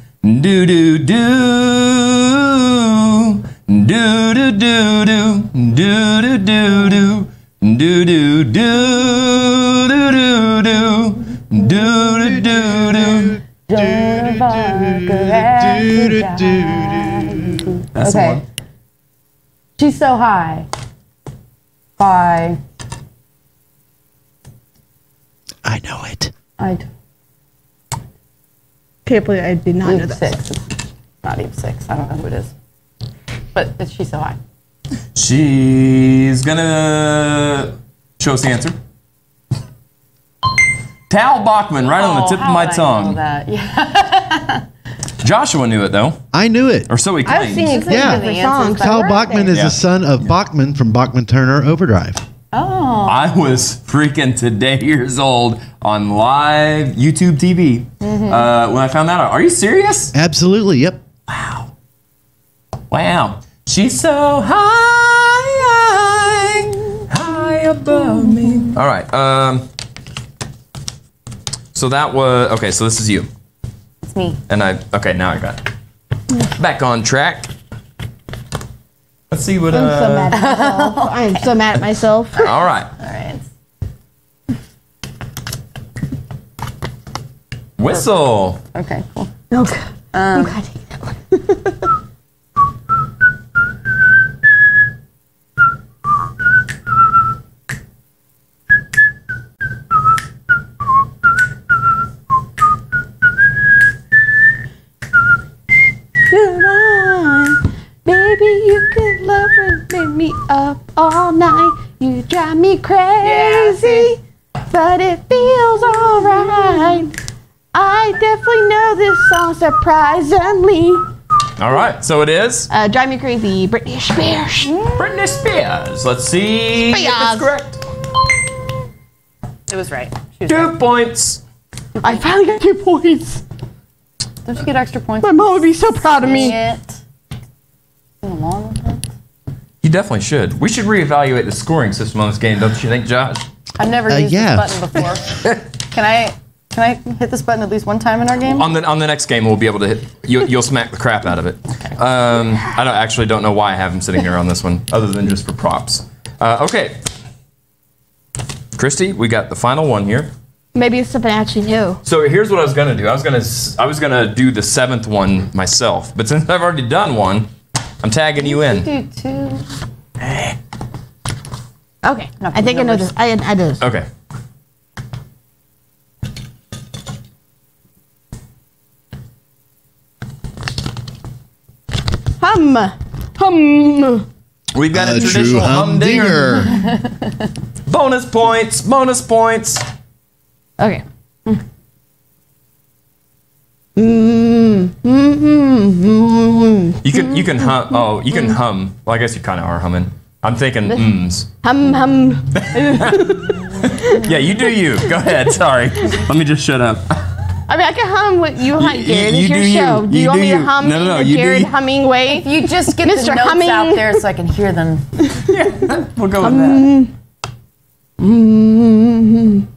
Speaker 15: do Do do do.
Speaker 4: Do do do do. Do do do do. Do do do. Do do do. Do do do do.
Speaker 10: That's okay. She's so high. Bye.
Speaker 5: I know it.
Speaker 10: I d-
Speaker 15: Can't believe I did not know that.
Speaker 10: six. It's not Eve six. I don't know who it is. But she's so high.
Speaker 4: She's gonna show us the answer. Tal Bachman, right on the
Speaker 10: Oh,
Speaker 4: tip of
Speaker 10: how
Speaker 4: my
Speaker 10: would I know
Speaker 4: tongue.
Speaker 10: that? Yeah.
Speaker 4: Joshua knew it though.
Speaker 5: I knew it.
Speaker 4: Or so he claims.
Speaker 10: I've seen you
Speaker 5: Yeah.
Speaker 10: the answers
Speaker 5: Tal. Bachman is
Speaker 4: Yeah.
Speaker 5: the son of Bachman from Bachman Turner Overdrive.
Speaker 10: Oh.
Speaker 4: I was freaking today years old on live YouTube TV
Speaker 10: Mhm.
Speaker 4: uh, when I found that out. Are you serious?
Speaker 5: Absolutely. Yep.
Speaker 4: Wow. Wow. She's so high, high, high above me. All right. Um. So that was okay. So this is you.
Speaker 10: It's me.
Speaker 4: And I okay. Now I got it. back on track. Let's see what.
Speaker 15: I'm
Speaker 4: Uh,
Speaker 15: so mad at myself. I am so mad at myself.
Speaker 4: All right.
Speaker 10: All right.
Speaker 4: Whistle.
Speaker 10: Okay, cool.
Speaker 15: No, God.
Speaker 10: Um,
Speaker 15: God, up all night. You drive me crazy, but it feels alright. I definitely know this song surprisingly.
Speaker 4: All right. So it is
Speaker 15: Uh, drive me crazy, Britney Spears.
Speaker 4: Britney Spears. Let's see if
Speaker 15: Spears.
Speaker 4: it's correct.
Speaker 10: It was right. Was
Speaker 4: Two
Speaker 10: right.
Speaker 4: points.
Speaker 15: I finally got two points.
Speaker 10: Don't you get extra points?
Speaker 15: My mom would be so proud of me.
Speaker 10: It. Sing along with it.
Speaker 4: You definitely should. We should reevaluate the scoring system on this game, don't you think, Josh?
Speaker 10: I've never
Speaker 4: Uh,
Speaker 10: used
Speaker 4: yeah.
Speaker 10: this button before. can I can I hit this button at least one time in our game?
Speaker 4: On the on the next game, we'll be able to hit. You, you'll smack the crap out of it. Um, I don't actually don't know why I have him sitting here on this one, other than just for props. Uh, okay, Christy, we got the final one here.
Speaker 15: Maybe it's something I actually knew.
Speaker 4: So here's what I was gonna do. I was gonna s- I was gonna do the seventh one myself, but since I've already done one, I'm tagging you in.
Speaker 10: Do two.
Speaker 15: Okay, no, I think I know this. I, I know this.
Speaker 4: Okay.
Speaker 15: Hum, hum.
Speaker 4: We've got a,
Speaker 5: A true
Speaker 4: traditional humdinger.
Speaker 5: humdinger.
Speaker 4: bonus points. Bonus points.
Speaker 15: Okay. Mm, mm, mm, mm,
Speaker 4: You can you can hum. Oh, you can hum. Well, I guess you kind of are humming. I'm thinking mms.
Speaker 15: hum, hum.
Speaker 4: Yeah, you do you. Go ahead. Sorry. Let me just shut up.
Speaker 15: I mean, I can hum what you hunt,
Speaker 4: you-
Speaker 15: Jared.
Speaker 4: you
Speaker 15: It's your
Speaker 4: do you.
Speaker 15: show. Do you,
Speaker 4: You
Speaker 15: want
Speaker 4: do
Speaker 15: me to hum
Speaker 4: No, no, no,
Speaker 15: in
Speaker 4: you
Speaker 15: the
Speaker 4: do
Speaker 15: Jared
Speaker 4: you.
Speaker 15: humming way?
Speaker 10: If you just get
Speaker 15: Mr.
Speaker 10: the notes
Speaker 15: Humming.
Speaker 10: out there so I can hear them.
Speaker 4: yeah, We'll go with
Speaker 15: Mm, mm,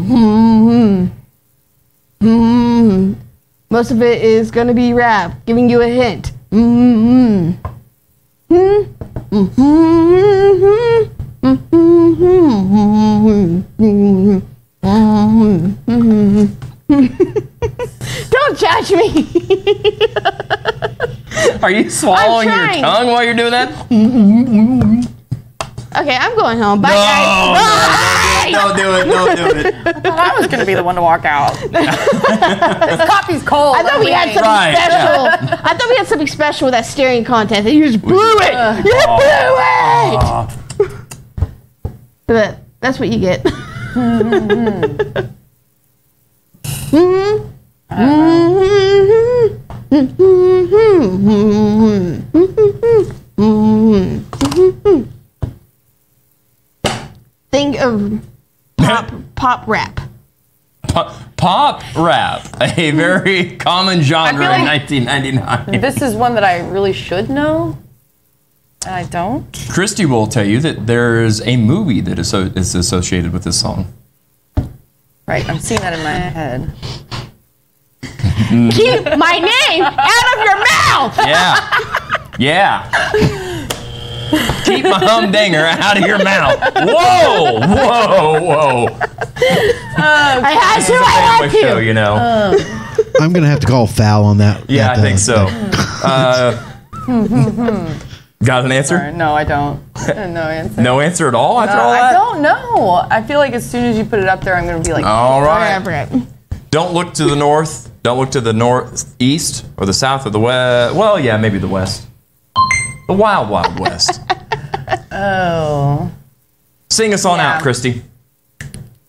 Speaker 15: mm, mm. Most of it is going to be rap, giving you a hint. Mm, mm. Mm, mm, mm, mm, mm, mm, mm, mm. Don't judge me.
Speaker 4: Are you swallowing your tongue while you're doing that?
Speaker 15: Okay, I'm going home. Bye, guys. Bye.
Speaker 4: Don't do it. Don't do it.
Speaker 10: I thought I was going to be the one to walk out. this coffee's cold.
Speaker 15: I thought we had something
Speaker 4: Right,
Speaker 15: special. I thought we had something special with that staring contest, and you just blew it.
Speaker 10: Uh,
Speaker 15: you blew it.
Speaker 4: Aw.
Speaker 15: But that's what you get. Mm-hmm. Mm-hmm. Mm-hmm. Think of pop pop rap.
Speaker 4: Pop, pop rap, a very common genre
Speaker 10: I
Speaker 4: in 1999.
Speaker 10: This is one that I really should know. And I don't.
Speaker 4: Christy will tell you that there's a movie that is, so, is associated with this song.
Speaker 10: Right, I'm seeing that in my head.
Speaker 15: Keep my name out of your mouth.
Speaker 4: Yeah. Yeah. Keep my humdinger out of your mouth. Whoa, whoa, whoa.
Speaker 15: I had to. I had
Speaker 4: Sandwich show,
Speaker 15: to.
Speaker 4: you know.
Speaker 5: I'm gonna have to call foul on that.
Speaker 4: Yeah,
Speaker 5: that,
Speaker 4: I think
Speaker 5: uh,
Speaker 4: so. Uh, got an answer?
Speaker 10: Sorry, no, I don't. No answer.
Speaker 4: No answer at all after
Speaker 10: No,
Speaker 4: all
Speaker 10: I don't know. I feel like as soon as you put it up there, I'm going to be like,
Speaker 4: All right.
Speaker 10: whatever.
Speaker 4: Don't look to the north. Don't look to the northeast or the south or the west. Well, yeah, maybe the west. The wild, wild west.
Speaker 10: Oh.
Speaker 4: Sing us on out, Christy.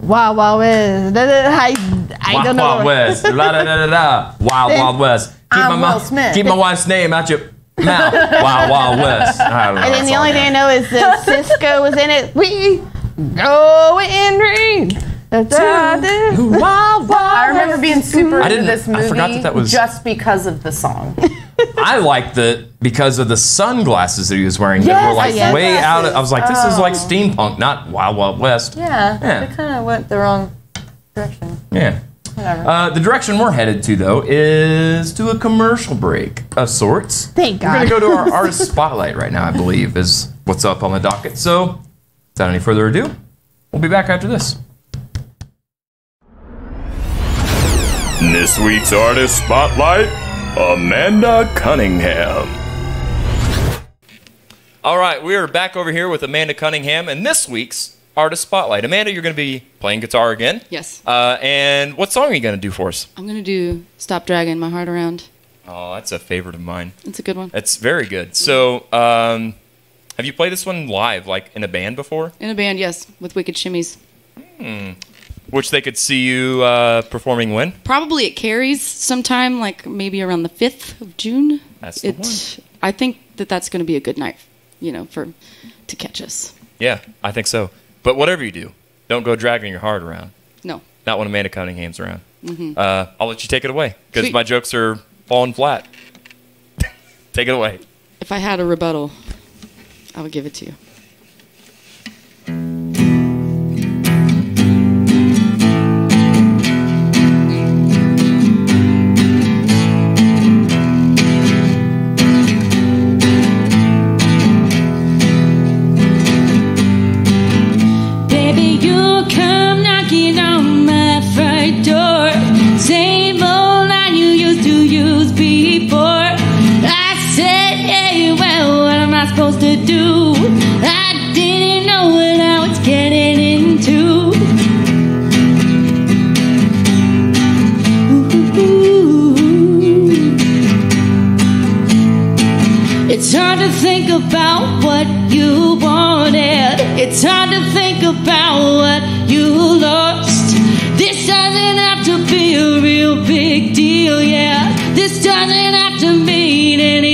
Speaker 15: Wow, wow, is. I, I
Speaker 4: wild,
Speaker 15: don't know.
Speaker 4: wild west. La, da, da, da, da. Wild,
Speaker 15: Then
Speaker 4: wild west. Keep
Speaker 15: I'm
Speaker 4: my,
Speaker 15: Will Smith.
Speaker 4: keep my wife's name out your mouth. wild, wild west. I.
Speaker 15: And then the only
Speaker 4: I
Speaker 15: thing I know is that Sisqó was in it. We go in. Wild, wild.
Speaker 10: I remember being super
Speaker 4: I
Speaker 10: into this
Speaker 4: I
Speaker 10: movie
Speaker 4: forgot that that was-
Speaker 10: just because of the song.
Speaker 4: I liked the because of the sunglasses that he was wearing. that
Speaker 10: Yes,
Speaker 4: were like
Speaker 10: yes.
Speaker 4: way out. Of, I was like, this is like
Speaker 10: Oh.
Speaker 4: steampunk, not Wild Wild West.
Speaker 10: Yeah,
Speaker 4: Yeah.
Speaker 10: they kind of went the wrong direction.
Speaker 4: Yeah.
Speaker 10: Whatever.
Speaker 4: Uh, the direction we're headed to, though, is to a commercial break of sorts.
Speaker 15: Thank God.
Speaker 4: We're going to go to our artist spotlight right now, I believe, is what's up on the docket. So, without any further ado, we'll be back after this.
Speaker 23: This week's artist spotlight Amanda Cunningham.
Speaker 4: All right, we are back over here with Amanda Cunningham and this week's artist spotlight. Amanda, you're going to be playing guitar again.
Speaker 10: Yes.
Speaker 4: Uh, and what song are you going to do for us?
Speaker 10: I'm going to do Stop Dragging My Heart Around.
Speaker 4: Oh, that's a favorite of mine.
Speaker 10: It's a good one.
Speaker 4: It's very good. So, um, have you played this one live, like in a band before?
Speaker 10: In a band, yes, with Wicked Shimmies.
Speaker 4: Hmm. Which they could see you uh, performing when?
Speaker 10: Probably it carries sometime, like maybe around the 5th of June.
Speaker 4: That's the
Speaker 10: it,
Speaker 4: one.
Speaker 10: I think that that's going to be a good night, you know, for to catch us.
Speaker 4: Yeah, I think so. But whatever you do, don't go dragging your heart around.
Speaker 10: No.
Speaker 4: Not when Amanda Cunningham's around.
Speaker 10: Mhm.
Speaker 4: Uh, I'll let you take it away because my jokes are falling flat. take it away.
Speaker 10: If I had a rebuttal, I would give it to you.
Speaker 18: Supposed to do? I didn't know what I was getting into. It's hard to think about what you wanted. It's hard to think about what you lost. This doesn't have to be a real big deal, yeah. This doesn't have to mean anything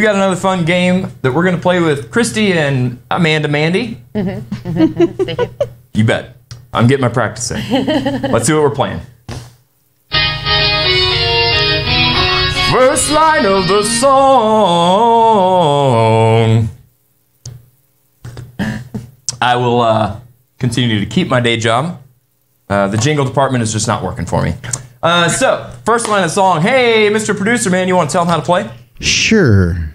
Speaker 4: We've got another fun game that we're going to play with Christy and Amanda Mandy. You bet. I'm getting my practice in. Let's see what we're playing. First line of the song. I will uh, continue to keep my day job. Uh, the jingle department is just not working for me. Uh, so, first line of the song. Hey, Mr. Producer, man, you want to tell them how to play?
Speaker 5: Sure.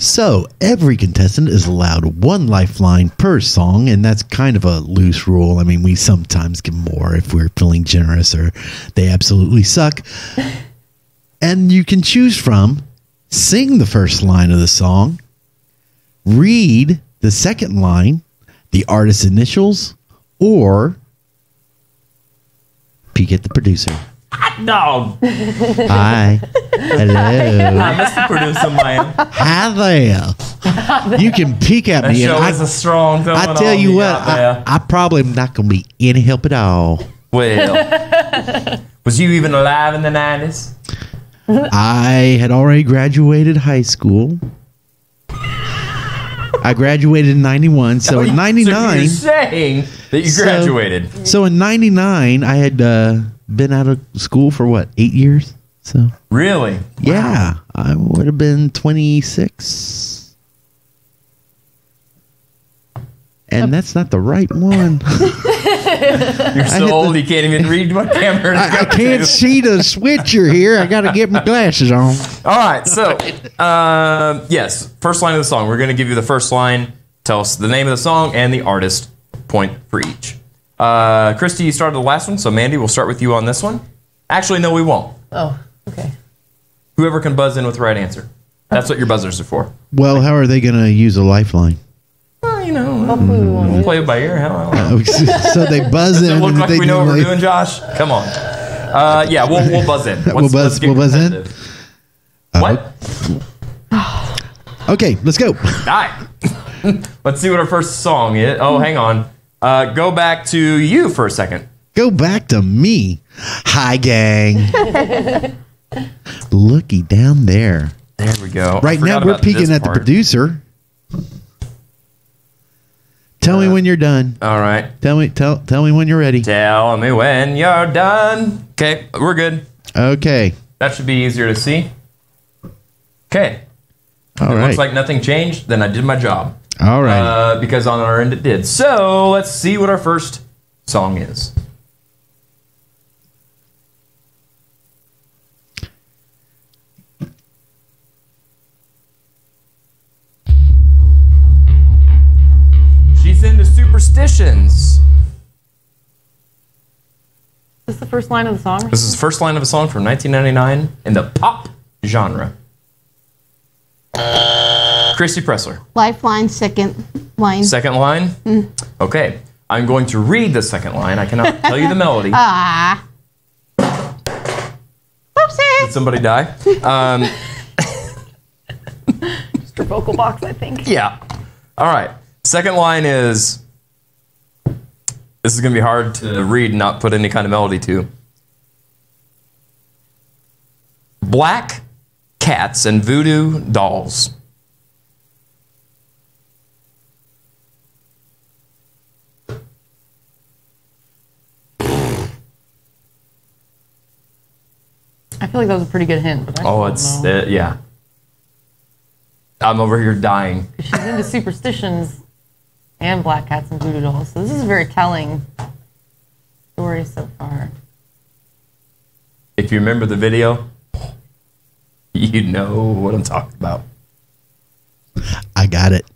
Speaker 5: So, every contestant is allowed one lifeline per song, and that's kind of a loose rule. I mean, we sometimes give more if we're feeling generous or they absolutely suck. and you can choose from sing the first line of the song, read the second line, the artist's initials, or peek at the producer.
Speaker 4: No.
Speaker 5: Hi. Hello.
Speaker 4: Hi, Mr. Producer Man.
Speaker 5: Hi there. You can peek at
Speaker 4: That
Speaker 5: me.
Speaker 4: show
Speaker 5: and
Speaker 4: is a strong
Speaker 5: I tell you what. I, I probably am not going to be any help at all.
Speaker 4: Well, was you even alive in the 90s?
Speaker 5: I had already graduated high school. I graduated in 91. So
Speaker 4: Oh,
Speaker 5: in
Speaker 4: you-
Speaker 5: 99.
Speaker 4: you're saying that you
Speaker 5: So-
Speaker 4: graduated.
Speaker 5: So, in 99, I had uh, been out of school for what, eight years? So
Speaker 4: Really?
Speaker 5: Yeah. I would have been 26. And that's not the right one.
Speaker 4: You're so old
Speaker 5: the-
Speaker 4: you can't even read what camera is
Speaker 5: I, I can't
Speaker 4: to.
Speaker 5: see the switcher here. I got to get my glasses on.
Speaker 4: All right, so um, yes, first line of the song. We're going to give you the first line. Tell us the name of the song and the artist. Point for each. Uh, Christy, you started the last one, so Mandy, we'll start with you on this one. Actually, no, we won't.
Speaker 10: Oh, okay.
Speaker 4: Whoever can buzz in with the right answer. That's what your buzzers are for.
Speaker 5: Well, how are they going to use a lifeline?
Speaker 4: Well, you know, play it by ear. Hell, I don't know.
Speaker 5: So they buzz
Speaker 4: Does
Speaker 5: in.
Speaker 4: it look
Speaker 5: and
Speaker 4: like
Speaker 5: they
Speaker 4: we know
Speaker 5: do
Speaker 4: what we're
Speaker 5: like-
Speaker 4: doing, Josh? Come on. Uh, yeah, we'll, we'll buzz in.
Speaker 5: We'll
Speaker 4: Let's-
Speaker 5: buzz-
Speaker 4: let's get
Speaker 5: we'll buzz in?
Speaker 4: competitive. What?
Speaker 5: Okay, let's go.
Speaker 4: All right. Let's see what our first song is. Oh, hang on. Uh, go back to you for a second.
Speaker 5: Go back to me. Hi, gang. Looky down there.
Speaker 4: There we go.
Speaker 5: Right now, we're peeking
Speaker 4: this
Speaker 5: at the producer. Tell me when you're done.
Speaker 4: All right.
Speaker 5: Tell me. Tell. Tell me when you're ready.
Speaker 4: Tell me when you're done. Okay, we're good.
Speaker 5: Okay.
Speaker 4: That should be easier to see. Okay.
Speaker 5: All
Speaker 4: it
Speaker 5: right.
Speaker 4: looks like nothing changed. Then I did my job.
Speaker 5: All right.
Speaker 4: Uh, because on our end it did. So let's see what our first song is. She's into superstitions.
Speaker 10: This Is the first line of the song?
Speaker 4: This is the first line of a song from 1999 in the pop genre. Christy Pressler.
Speaker 15: Lifeline, second line.
Speaker 4: Second line.
Speaker 15: Mm.
Speaker 4: Okay. I'm going to read the second line. I cannot tell you the melody.
Speaker 15: Ah. Oopsie.
Speaker 4: Did somebody die? Um,
Speaker 10: Just her vocal box, I think.
Speaker 4: yeah. All right. Second line is this is going to be hard to read and not put any kind of melody to. Black cats and voodoo dolls.
Speaker 10: I feel like that was a pretty good hint, but I
Speaker 4: Oh, it's
Speaker 10: know.
Speaker 4: uh, yeah. I'm over here dying.
Speaker 10: She's into superstitions and black cats and voodoo dolls. So this is a very telling story so far.
Speaker 4: If you remember the video, you know what I'm talking about.
Speaker 5: I got it.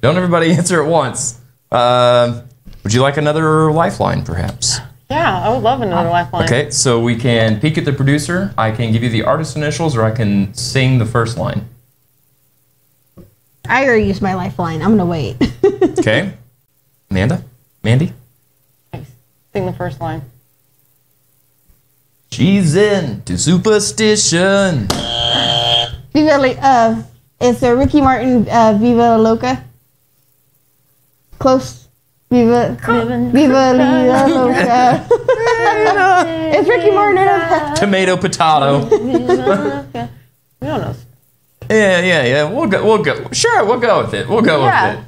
Speaker 4: Don't everybody answer at once. Um would you like another lifeline, perhaps?
Speaker 10: Yeah, I would love another lifeline.
Speaker 4: Okay, so we can peek at the producer. I can give you the artist initials, or I can sing the first line.
Speaker 15: I already used my lifeline. I'm gonna wait.
Speaker 4: Okay, Amanda, Mandy,
Speaker 10: Sing the first line.
Speaker 4: she's into superstition.
Speaker 15: Viva, La- uh, it's a Ricky Martin, uh, Viva La Loca. Close. Viva, Viva la loca. it's Ricky Martin. and-
Speaker 4: Tomato, potato.
Speaker 10: We don't know.
Speaker 4: Yeah, yeah, yeah. We'll go. We'll go. Sure, we'll go with it. We'll go
Speaker 15: Yeah.
Speaker 4: with it.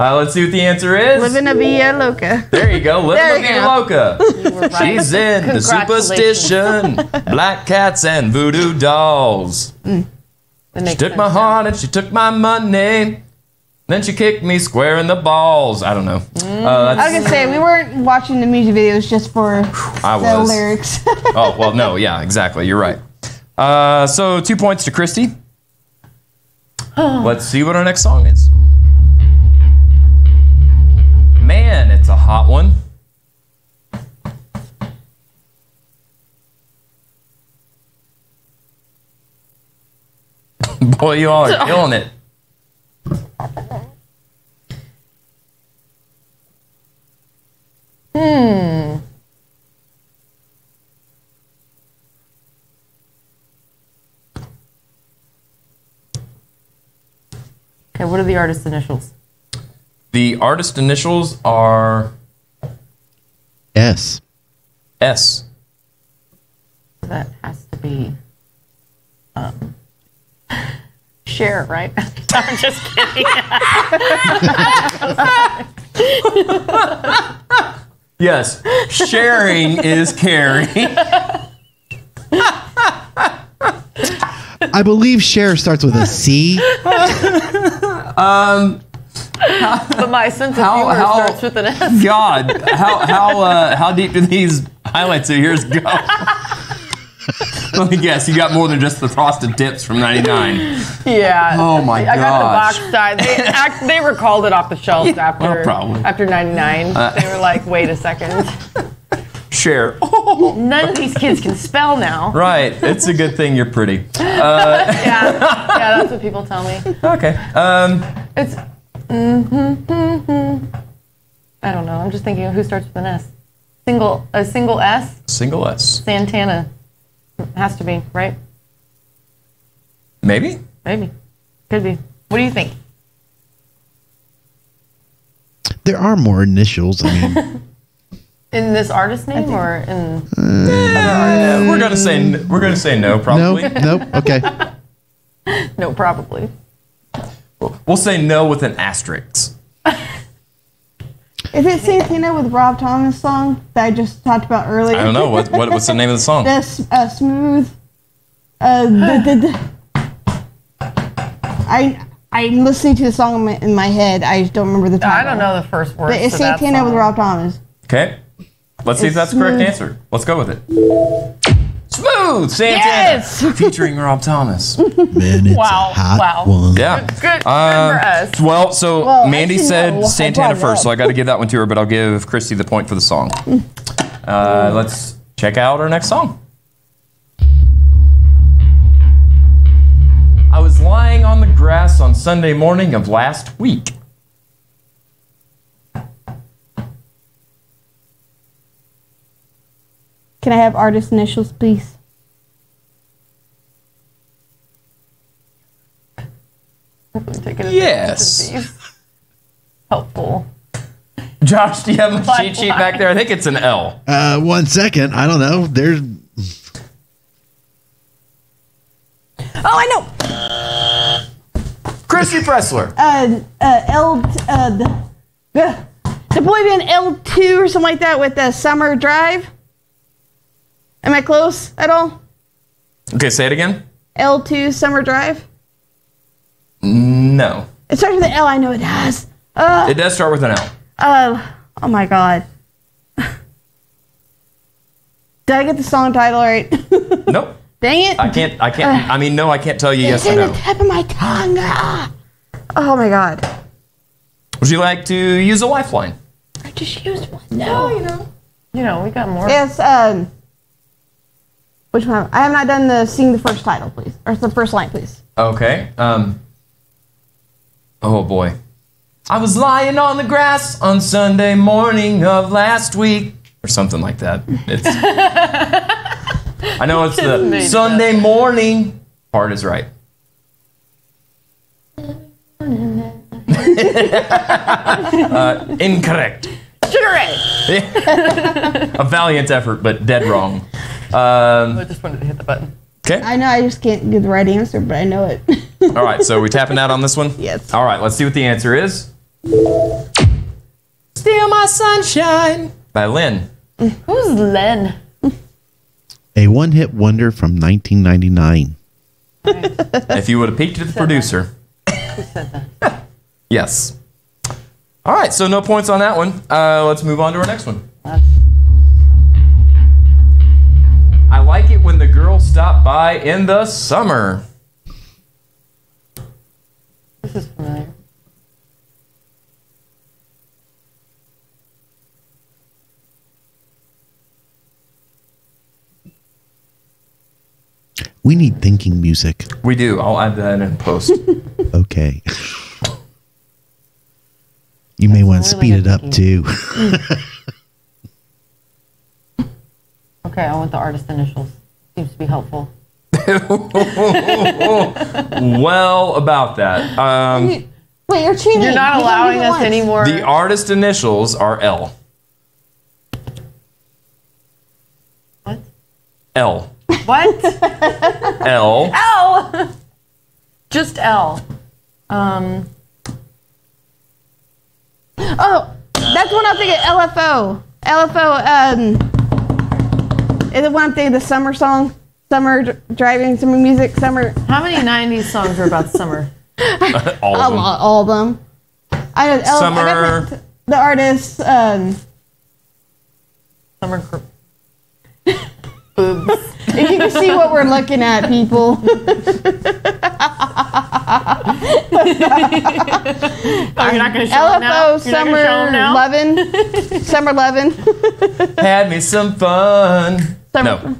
Speaker 4: Uh, let's see what the answer is.
Speaker 15: Living a Vida Loca.
Speaker 4: There you go.
Speaker 15: There
Speaker 4: Living
Speaker 15: you
Speaker 4: a
Speaker 15: go.
Speaker 4: loca. She's in the superstition. Black cats and voodoo dolls. She took my heart and she took my money. Then she kicked me square in the balls. I don't know. Uh,
Speaker 15: I was gonna say we weren't watching the music videos just for
Speaker 4: I
Speaker 15: the
Speaker 4: was.
Speaker 15: lyrics.
Speaker 4: oh well, no, yeah, exactly. You're right. Uh, so two points to Christy. Let's see what our next song is. Man, it's a hot one. Boy, you all are killing it.
Speaker 10: Hmm. Okay, what are the artist initials?
Speaker 4: The artist initials are
Speaker 5: S.
Speaker 4: S.
Speaker 10: That has to be um, Cher, right? I'm just kidding.
Speaker 4: Yes, sharing is caring.
Speaker 5: I believe Cher starts with a C.
Speaker 4: um,
Speaker 10: but my sense of
Speaker 4: How-
Speaker 10: humor
Speaker 4: how-
Speaker 10: starts with an S.
Speaker 4: God, how how uh, how deep do these highlights of yours go? Let me guess, you got more than just the frosted tips from '99.
Speaker 10: Yeah.
Speaker 4: Oh my god.
Speaker 10: I got
Speaker 4: gosh.
Speaker 10: the box side. They act, they recalled it off the shelves after
Speaker 4: well, probably.
Speaker 10: after '99.
Speaker 4: Uh,
Speaker 10: they were like, "Wait a second,
Speaker 4: Cher.
Speaker 10: none of these kids can spell now."
Speaker 4: Right, it's a good thing you're pretty. Uh,
Speaker 10: yeah, yeah, that's what people tell me.
Speaker 4: okay. Um,
Speaker 10: It's. mm I don't know. I'm just thinking of who starts with an S. Single a single S.
Speaker 4: single S.
Speaker 10: Santana has to be right.
Speaker 4: Maybe.
Speaker 10: Maybe. Could be. What do you think?
Speaker 5: There are more initials. I mean,
Speaker 10: In this artist name or in
Speaker 4: Uh, we're gonna say we're gonna say no, probably.
Speaker 5: no, nope. Okay.
Speaker 10: no, probably.
Speaker 4: We'll say no with an asterisk.
Speaker 15: Is it Santana with Rob Thomas song that I just talked about earlier?
Speaker 4: I don't know what, what what's the name of the song.
Speaker 15: That's uh, smooth. Uh, the, the, I I'm listening to the song in my, in my head. I just don't remember the title.
Speaker 10: I don't know the first words.
Speaker 15: But it's
Speaker 10: to that
Speaker 15: Santana with. Rob Thomas.
Speaker 4: Okay. Let's see if
Speaker 15: It's
Speaker 4: that's the correct
Speaker 15: smooth.
Speaker 4: answer. Let's go with it. Smooth Santana
Speaker 10: Yes!
Speaker 4: featuring Rob Thomas.
Speaker 5: Man, it's
Speaker 10: Wow,
Speaker 5: a hot
Speaker 10: wow.
Speaker 5: one.
Speaker 4: Yeah.
Speaker 10: Good, good
Speaker 4: Uh,
Speaker 10: for us.
Speaker 4: Well, so
Speaker 15: Well,
Speaker 4: Mandy
Speaker 15: actually,
Speaker 4: said
Speaker 15: no, I
Speaker 4: Santana
Speaker 15: brought it
Speaker 4: first,
Speaker 15: up.
Speaker 4: so I got to give that one to her, but I'll give Christy the point for the song. Uh, let's check out our next song. I was lying on the grass on Sunday morning of last week.
Speaker 15: Can I have artist initials, please?
Speaker 10: Taking advantage
Speaker 4: Yes.
Speaker 10: of these. Helpful.
Speaker 4: Josh, do you have a
Speaker 10: Like
Speaker 4: cheat sheet back there? I think it's an L.
Speaker 5: Uh, one second. I don't know. There's
Speaker 15: Oh, I know.
Speaker 4: Christy Pressler.
Speaker 15: Uh, uh, L. Uh, the, the, the boy band L two or something like that with the Summer Drive. Am I close at all?
Speaker 4: Okay, say it again.
Speaker 15: L two Summer Drive.
Speaker 4: No.
Speaker 15: It starts with an L. I know it does. Uh,
Speaker 4: It does start with an L.
Speaker 15: uh, oh my god. Did I get the song title right?
Speaker 4: Nope.
Speaker 15: Dang it.
Speaker 4: I can't. I can't. I mean, no. I can't tell you yes
Speaker 15: it's
Speaker 4: or
Speaker 15: in
Speaker 4: no.
Speaker 15: the tip of my tongue. Ah. Oh my god.
Speaker 4: Would you like to use a lifeline?
Speaker 15: I just used one. No, you know.
Speaker 10: You know, we got more.
Speaker 15: Yes, um. Which one? I have not done the sing the first title, please. Or the first line, please.
Speaker 4: Okay. Um. Oh boy. I was lying on the grass on Sunday morning of last week, or something like that. It's. I know it's the
Speaker 10: made it
Speaker 4: Sunday morning part is right. uh, incorrect.
Speaker 10: Sugar
Speaker 4: A valiant effort, but dead wrong. Um,
Speaker 10: I just wanted to hit the button.
Speaker 4: okay.
Speaker 15: I know I just can't get the right answer, but I know it.
Speaker 4: All right. So we tapping out on this one.
Speaker 15: Yes.
Speaker 4: All right. Let's see what the answer is.
Speaker 10: Steal my sunshine.
Speaker 4: By Len.
Speaker 10: Who's Len?
Speaker 5: A one hit wonder from 1999.
Speaker 4: if you would have peeked at the producer. Yes. All right, so no points on that one. Uh, let's move on to our next one. I like it when the girls stop by in the summer.
Speaker 10: This is familiar.
Speaker 5: We need thinking music.
Speaker 4: We do. I'll add that in post.
Speaker 5: Okay. You may want to speed
Speaker 10: good
Speaker 5: it up too.
Speaker 10: Okay, I want the artist initials. Seems to be helpful.
Speaker 4: well, about that. Um,
Speaker 15: Wait, you're cheating.
Speaker 10: You're not
Speaker 15: You
Speaker 10: allowing
Speaker 15: do
Speaker 10: us
Speaker 15: once.
Speaker 10: anymore.
Speaker 4: the artist initials are L.
Speaker 10: What?
Speaker 4: L.
Speaker 10: What?
Speaker 4: L.
Speaker 10: L. Just L. Um.
Speaker 15: Oh, that's one I'm thinking. LFO. LFO. Um, is it one I'm thinking? The summer song, summer dr- driving, summer music, summer.
Speaker 10: How many '90s songs are about summer?
Speaker 4: All
Speaker 15: a lot, all of them. I know. L- I
Speaker 4: Summer.
Speaker 15: got the, the artist. Um,
Speaker 10: Summer. Gr- Boobs.
Speaker 15: if you can see what we're looking at, people.
Speaker 10: Oh, you're not going to show
Speaker 15: LFO
Speaker 10: them now? You're not
Speaker 15: summer
Speaker 10: gonna show 'em now?
Speaker 15: eleven. summer eleven.
Speaker 4: Had me some fun. No.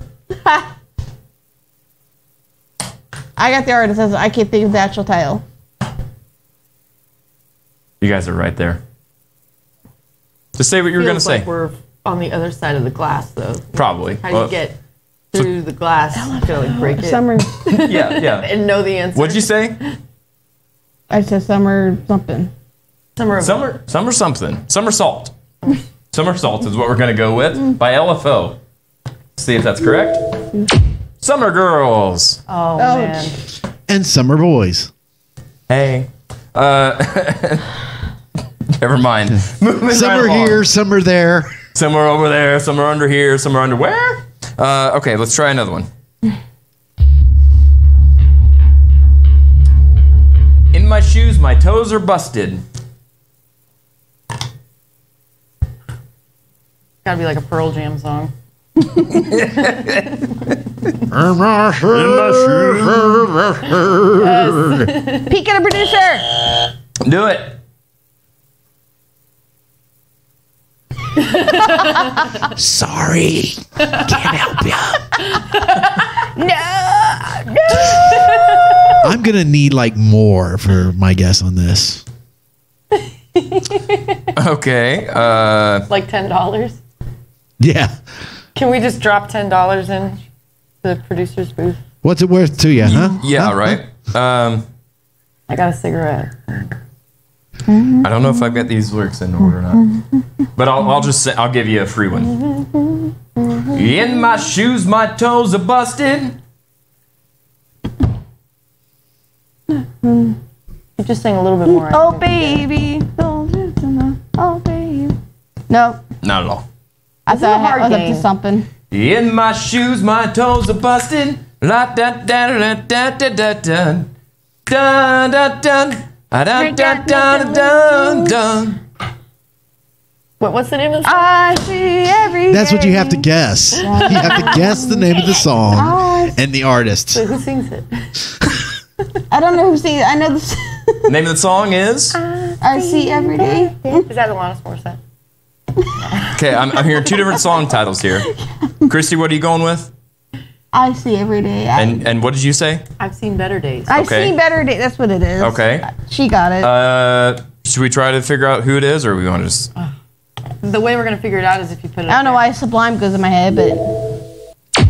Speaker 15: I got the artist. I can't think of the actual title.
Speaker 4: You guys are right there. Just say what you were going to say.
Speaker 10: we're on the other side of the glass, though.
Speaker 4: Probably.
Speaker 10: How do
Speaker 4: Well,
Speaker 10: you get through the glass? to like break it.
Speaker 15: Summer.
Speaker 4: Yeah, yeah.
Speaker 10: and know the answer.
Speaker 4: What'd you say?
Speaker 15: I said summer something.
Speaker 10: Summer.
Speaker 4: Summer, summer something. Summer salt. Summer salt is what we're going to go with by LFO. See if that's correct. Summer girls.
Speaker 10: Oh,
Speaker 15: Oh.
Speaker 10: man.
Speaker 5: and summer boys.
Speaker 4: Hey. Uh, never mind. Moving
Speaker 5: Some
Speaker 4: right
Speaker 5: are
Speaker 4: along.
Speaker 5: here, some are there.
Speaker 4: Some are over there. Some are under here. Some are under where? Uh, okay, let's try another one. In my shoes, my toes are busted.
Speaker 10: Gotta be like a Pearl Jam song.
Speaker 15: Peek at a producer.
Speaker 4: Do it.
Speaker 5: Sorry. Can't help you.
Speaker 15: No.
Speaker 5: I'm gonna need like more for my guess on this.
Speaker 4: Okay. Uh,
Speaker 10: Like ten dollars.
Speaker 5: Yeah.
Speaker 10: Can we just drop ten dollars in the producer's booth?
Speaker 5: What's it worth to you, huh?
Speaker 4: yeah,
Speaker 5: Huh?
Speaker 4: right. Um,
Speaker 10: I got a cigarette.
Speaker 4: I don't know if I've got these lyrics in order or not, but I'll, I'll just say, I'll give you a free one. In my shoes, my toes are busted.
Speaker 10: You just sing a little bit more.
Speaker 15: Oh baby. Oh baby. No,
Speaker 4: Not at all.
Speaker 15: I
Speaker 10: This
Speaker 15: thought
Speaker 10: a
Speaker 15: I, had,
Speaker 10: hard
Speaker 15: I was up to something.
Speaker 4: In my shoes, my toes are busting. La da da da da da da da da da da da da da da da da.
Speaker 10: What, what's the name of the
Speaker 15: I see every.
Speaker 5: That's what you have to guess. You have to guess the name of the song and the artist.
Speaker 10: So who sings it?
Speaker 15: I don't know who sings. it. I know this.
Speaker 4: Name of the song is.
Speaker 15: I see every day.
Speaker 10: Is that Alanis Morissette?
Speaker 4: Okay, I'm, I'm hearing two different song titles here. Christy, what are you going with?
Speaker 15: I see every day. I,
Speaker 4: And and what did you say?
Speaker 10: I've seen better days.
Speaker 15: I
Speaker 4: okay.
Speaker 15: seen better days. That's what it is.
Speaker 4: Okay.
Speaker 15: She got it.
Speaker 4: Uh, should we try to figure out who it is, or we want to just?
Speaker 10: The way we're gonna figure it out is if you put it.
Speaker 15: I don't know why Sublime goes in my head, but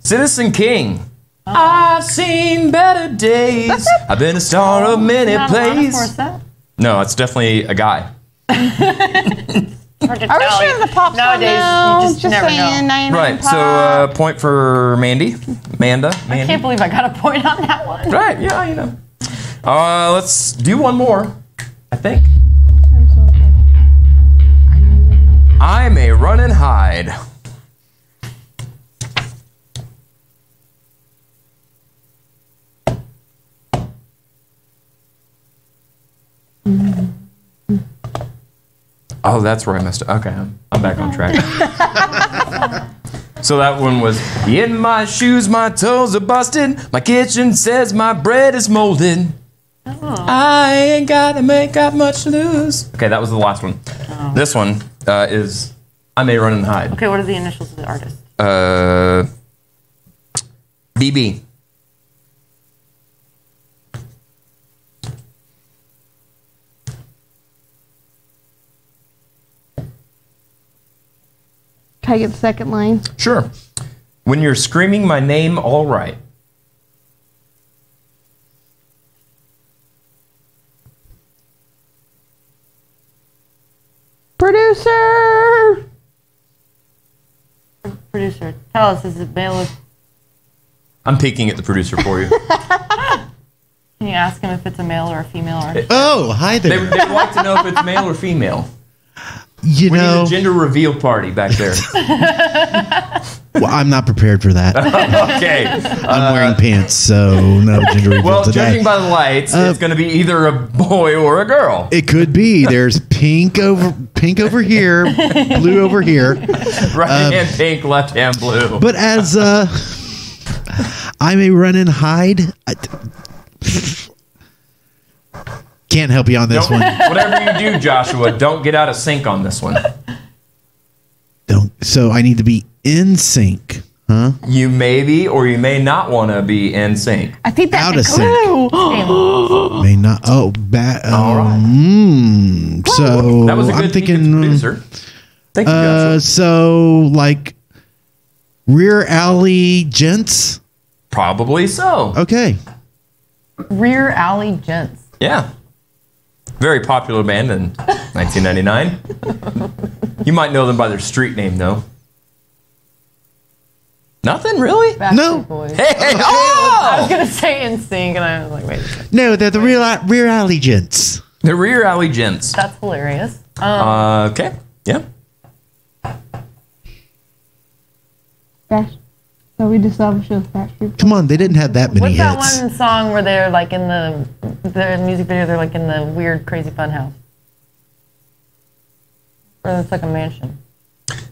Speaker 4: Citizen King. I've seen better days. I've been a star of many
Speaker 10: Not Alanis
Speaker 4: places. No, it's definitely a guy.
Speaker 24: Are we sure the pop
Speaker 10: Nowadays,
Speaker 24: now?
Speaker 10: you just never
Speaker 24: saying,
Speaker 10: know.
Speaker 24: 99
Speaker 4: Right. So
Speaker 24: pop.
Speaker 4: uh, point for Mandy. Amanda.
Speaker 10: I can't believe I got a point on that one.
Speaker 4: Right. Yeah. You know. Uh, let's do one more. I think. I may run and hide. Oh, that's where I messed up. Okay, I'm, I'm back on track. so that one was In my shoes, my toes are busted. My kitchen says my bread is molded. I ain't gotta make up much to lose. Okay, that was the last one. This one uh, is I may run and hide.
Speaker 10: Okay, what are the initials of the artist?
Speaker 4: Uh, BB.
Speaker 15: Can I get the second line?
Speaker 4: Sure. When you're screaming my name, all right.
Speaker 15: Producer!
Speaker 10: Producer, tell us, is it male or
Speaker 4: I'm peeking at the producer for you.
Speaker 10: Can you ask him if it's a male or a female artist?
Speaker 5: Oh, hi there.
Speaker 4: would- they'd like to know if it's male or female.
Speaker 5: You
Speaker 4: we
Speaker 5: know,
Speaker 4: need a gender reveal party back there.
Speaker 5: well, I'm not prepared for that.
Speaker 4: okay.
Speaker 5: I'm wearing pants, so no gender reveal
Speaker 4: Well,
Speaker 5: today.
Speaker 4: judging by the lights,
Speaker 5: Uh,
Speaker 4: it's going to be either a boy or a girl.
Speaker 5: It could be. There's pink over pink over here, blue over here.
Speaker 4: Right
Speaker 5: Um,
Speaker 4: hand pink, left hand blue.
Speaker 5: But as uh, I may run and hide. I, can't help you on this
Speaker 4: Don't-
Speaker 5: one.
Speaker 4: Whatever you do, Joshua, don't get out of sync on this one.
Speaker 5: Don't. So I need to be in sync, huh?
Speaker 4: You may be or you may not want to be in sync.
Speaker 15: I think that's
Speaker 5: Out
Speaker 15: a
Speaker 5: of sync.
Speaker 15: clue.
Speaker 5: May not. Oh, ba- oh, mm, so
Speaker 4: That was a good
Speaker 5: I'm thinking. um,
Speaker 4: producer. Thank you,
Speaker 5: uh, so like rear alley gents.
Speaker 4: Probably so.
Speaker 5: Okay.
Speaker 10: Rear Alley Gents.
Speaker 4: Yeah. Very popular band in 1999. you might know them by their street name, though. Nothing really?
Speaker 5: No.
Speaker 10: Boys.
Speaker 4: Hey, hey,
Speaker 10: I was
Speaker 4: oh!
Speaker 10: gonna say in sync, and I was like, wait.
Speaker 5: No, they're the rear rear alley gents.
Speaker 4: The rear alley gents.
Speaker 10: that's hilarious. Um,
Speaker 4: Uh, okay. Yeah.
Speaker 15: Back. So we established it was Backstreet.
Speaker 5: Come on, they didn't have that many
Speaker 10: what's that
Speaker 5: hits.
Speaker 10: one song where they're like in the the music video? They're like in the weird, crazy fun house, where it's like a mansion.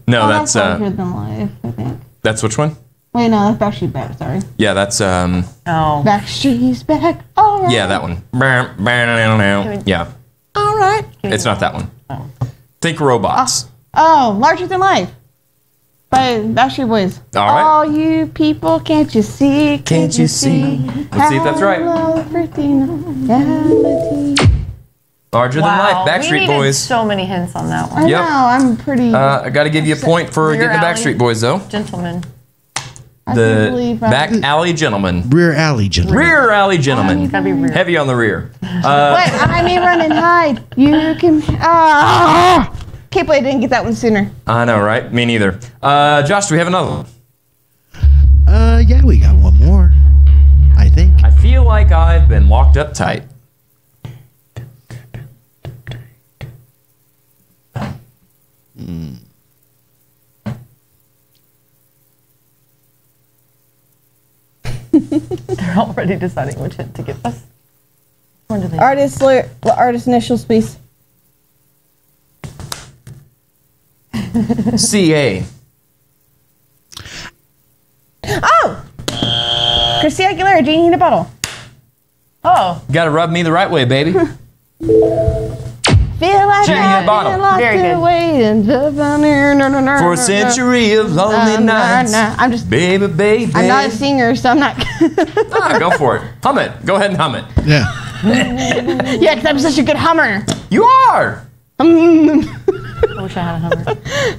Speaker 4: No,
Speaker 15: Oh,
Speaker 4: that's
Speaker 15: larger
Speaker 4: uh,
Speaker 15: than life. I think.
Speaker 4: that's which one?
Speaker 15: Wait, no, that's Backstreet Back. Sorry.
Speaker 4: Yeah, that's um,
Speaker 10: Oh.
Speaker 15: Backstreet's back. All right.
Speaker 4: yeah, that one. Yeah,
Speaker 15: All right.
Speaker 4: it's not that one. Think robots.
Speaker 15: Oh, larger than life. By Backstreet Boys.
Speaker 4: All right.
Speaker 15: All you people, can't you see? Can't,
Speaker 4: you see? Let's see if that's right. Larger than
Speaker 10: Wow,
Speaker 4: life.
Speaker 10: we
Speaker 4: Backstreet
Speaker 10: needed
Speaker 4: Boys.
Speaker 10: So many hints on that
Speaker 15: I
Speaker 10: one.
Speaker 4: Yep.
Speaker 15: know. I'm pretty.
Speaker 4: Uh, I got to give you a point for
Speaker 10: Rear
Speaker 4: getting the. Backstreet Boys, though.
Speaker 10: Gentlemen.
Speaker 15: I
Speaker 4: The
Speaker 15: can't I-
Speaker 4: back alley gentlemen.
Speaker 5: Rear alley gentlemen.
Speaker 4: Rear alley gentlemen.
Speaker 10: Gotta be rear.
Speaker 4: Heavy on the rear. Uh,
Speaker 15: What? I may run and hide. You can. Ah! Can't believe I didn't get that one sooner.
Speaker 4: I know, right? Me neither. Uh, Josh, do we have another one?
Speaker 5: Uh, yeah, we got one more. I think.
Speaker 4: I feel like I've been locked up tight.
Speaker 10: They're already deciding which hint to give us. When?
Speaker 15: Artist, lyr- artist initials, please.
Speaker 4: CA.
Speaker 15: Oh! Christina Aguilera, Genie in a Bottle.
Speaker 10: Oh,
Speaker 4: You got to rub me the right way, baby.
Speaker 15: Feel like
Speaker 4: Genie in a
Speaker 15: I've
Speaker 4: Bottle.
Speaker 15: been locked
Speaker 10: Very good.
Speaker 15: away and just down here. No, no, no,
Speaker 4: For a century of lonely
Speaker 15: nah,
Speaker 4: nights.
Speaker 15: nah. I'm just.
Speaker 4: Baby, baby.
Speaker 15: I'm not a singer, so I'm not.
Speaker 4: Ah, go for it. Hum it. Go ahead and hum it.
Speaker 5: Yeah.
Speaker 15: yeah, because I'm such a good hummer.
Speaker 4: You are.
Speaker 15: Hum,
Speaker 10: I wish I had a hummer.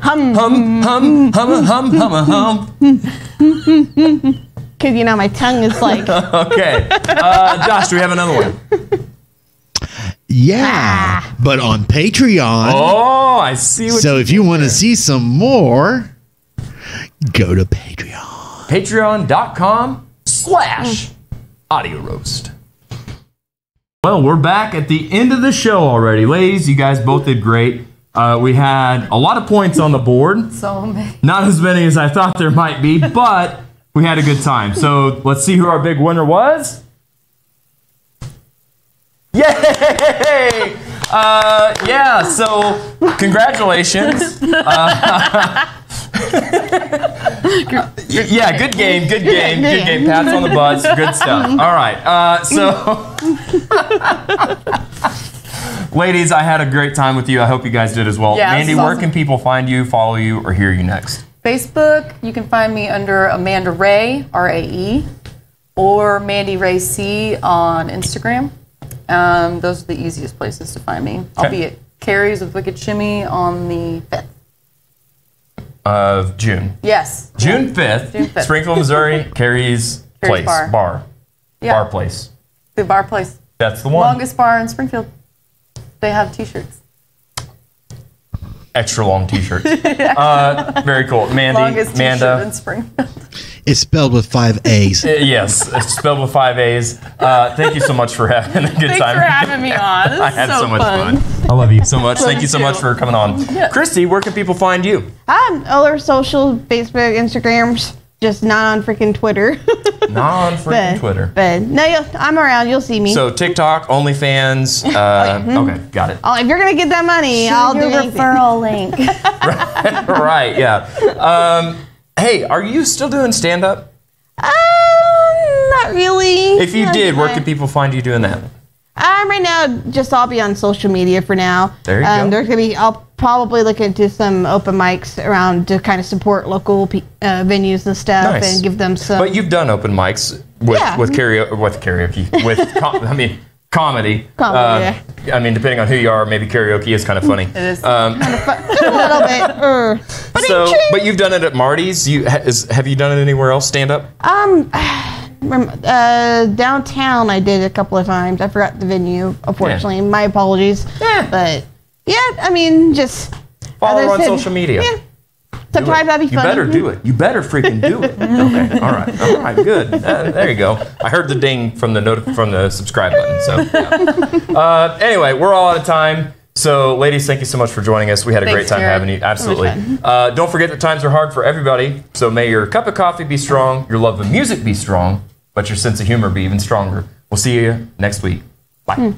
Speaker 15: hum,
Speaker 4: Hum, hum, hum, hum, hum, hum.
Speaker 15: Because you know my tongue is like.
Speaker 4: Okay. Uh, Josh, do we have another one?
Speaker 5: Yeah, but on Patreon.
Speaker 4: Oh, I see what
Speaker 5: So
Speaker 4: you
Speaker 5: if you want to see some more, go to Patreon.
Speaker 4: Patreon.com slash audio roast. Well, we're back at the end of the show already. Ladies, you guys both did great. Uh, we had a lot of points on the board.
Speaker 25: So many.
Speaker 4: Not as many as I thought there might be, but we had a good time. So let's see who our big winner was. Yay! Uh, yeah, so congratulations. Uh, yeah, good game, good game, good game. Pats on the butts, good stuff. All right, uh, so ladies, I had a great time with you. I hope you guys did as well.
Speaker 25: Yeah,
Speaker 4: Mandy, where
Speaker 25: awesome.
Speaker 4: can people find you, follow you, or hear you next?
Speaker 25: Facebook, you can find me under Amanda Ray, R A E, or Mandy Ray C on Instagram. Um, those are the easiest places to find me. I'll
Speaker 4: Okay.
Speaker 25: be at Carrie's with Wicked Shimmy on the 5th.
Speaker 4: Of June.
Speaker 25: Yes.
Speaker 4: June 5th,
Speaker 25: June 5th.
Speaker 4: Springfield, Missouri, Carrie's
Speaker 25: Carrie's
Speaker 4: Place,
Speaker 25: Bar.
Speaker 4: bar, bar place.
Speaker 25: The bar place.
Speaker 4: That's the one.
Speaker 25: Longest bar in Springfield. They have t shirts.
Speaker 4: Extra long t-shirts. uh, very cool. Mandy,
Speaker 25: Longest t shirt in Springfield.
Speaker 5: It's spelled with five A's.
Speaker 4: Uh, yes, it's spelled with five A's. Uh, thank you so much for having a good
Speaker 25: Thanks
Speaker 4: time.
Speaker 25: Thanks for having me on. This
Speaker 4: I had
Speaker 25: so
Speaker 4: so, much
Speaker 25: fun.
Speaker 4: fun. I love you so much. Thank you
Speaker 15: you
Speaker 4: so much for coming on. Christy, where can people find you?
Speaker 15: Um, other social, Facebook, Instagrams, just not on freaking Twitter.
Speaker 4: Not on freaking
Speaker 15: But-
Speaker 4: Twitter.
Speaker 15: but no, you'll, I'm around. You'll see me.
Speaker 4: So TikTok, OnlyFans. Uh, okay, got it.
Speaker 15: Oh, if you're gonna get that money,
Speaker 25: Show
Speaker 15: I'll
Speaker 25: your
Speaker 15: do anything.
Speaker 25: referral link.
Speaker 4: right, yeah. Um, hey, are you still doing stand up?
Speaker 15: Um, not really.
Speaker 4: If you
Speaker 15: Not
Speaker 4: did, where
Speaker 15: really.
Speaker 4: could people find you doing that?
Speaker 15: Um, right now, just I'll be on social media for now.
Speaker 4: There you
Speaker 15: um,
Speaker 4: go.
Speaker 15: There's gonna be. I'll probably look into some open mics around to kind of support local pe- uh, venues and stuff
Speaker 4: Nice.
Speaker 15: and give them some.
Speaker 4: But you've done open mics with
Speaker 15: Yeah.
Speaker 4: with karaoke, with karaoke, with com- I mean comedy.
Speaker 15: Comedy,
Speaker 4: Uh, I mean, depending on who you are, maybe karaoke is kind of funny. It
Speaker 15: is.
Speaker 4: Um,
Speaker 15: a little bit. er.
Speaker 4: so, but you've done it at Marty's. You ha- is, have you done it anywhere else? Stand up?
Speaker 15: Um, uh, downtown I did a couple of times. I forgot the venue. Unfortunately, my apologies. Yeah. But yeah, I mean, just
Speaker 4: Follow her on
Speaker 15: said,
Speaker 4: social media.
Speaker 15: Yeah. Sometimes that'd be
Speaker 4: You better do it. You better freaking do it. Okay. All right. All right. Good. Uh, there you go. I heard the ding from the from the subscribe button. So, yeah. uh, anyway, we're all out of time. So, ladies, thank you so much for joining us. We had a
Speaker 25: Thanks,
Speaker 4: great time
Speaker 25: Jared.
Speaker 4: having you. Absolutely.
Speaker 25: fun.
Speaker 4: Uh, don't forget that times are hard for everybody. So, may your cup of coffee be strong, your love of music be strong, but your sense of humor be even stronger. We'll see you next week. Bye.
Speaker 15: Hmm.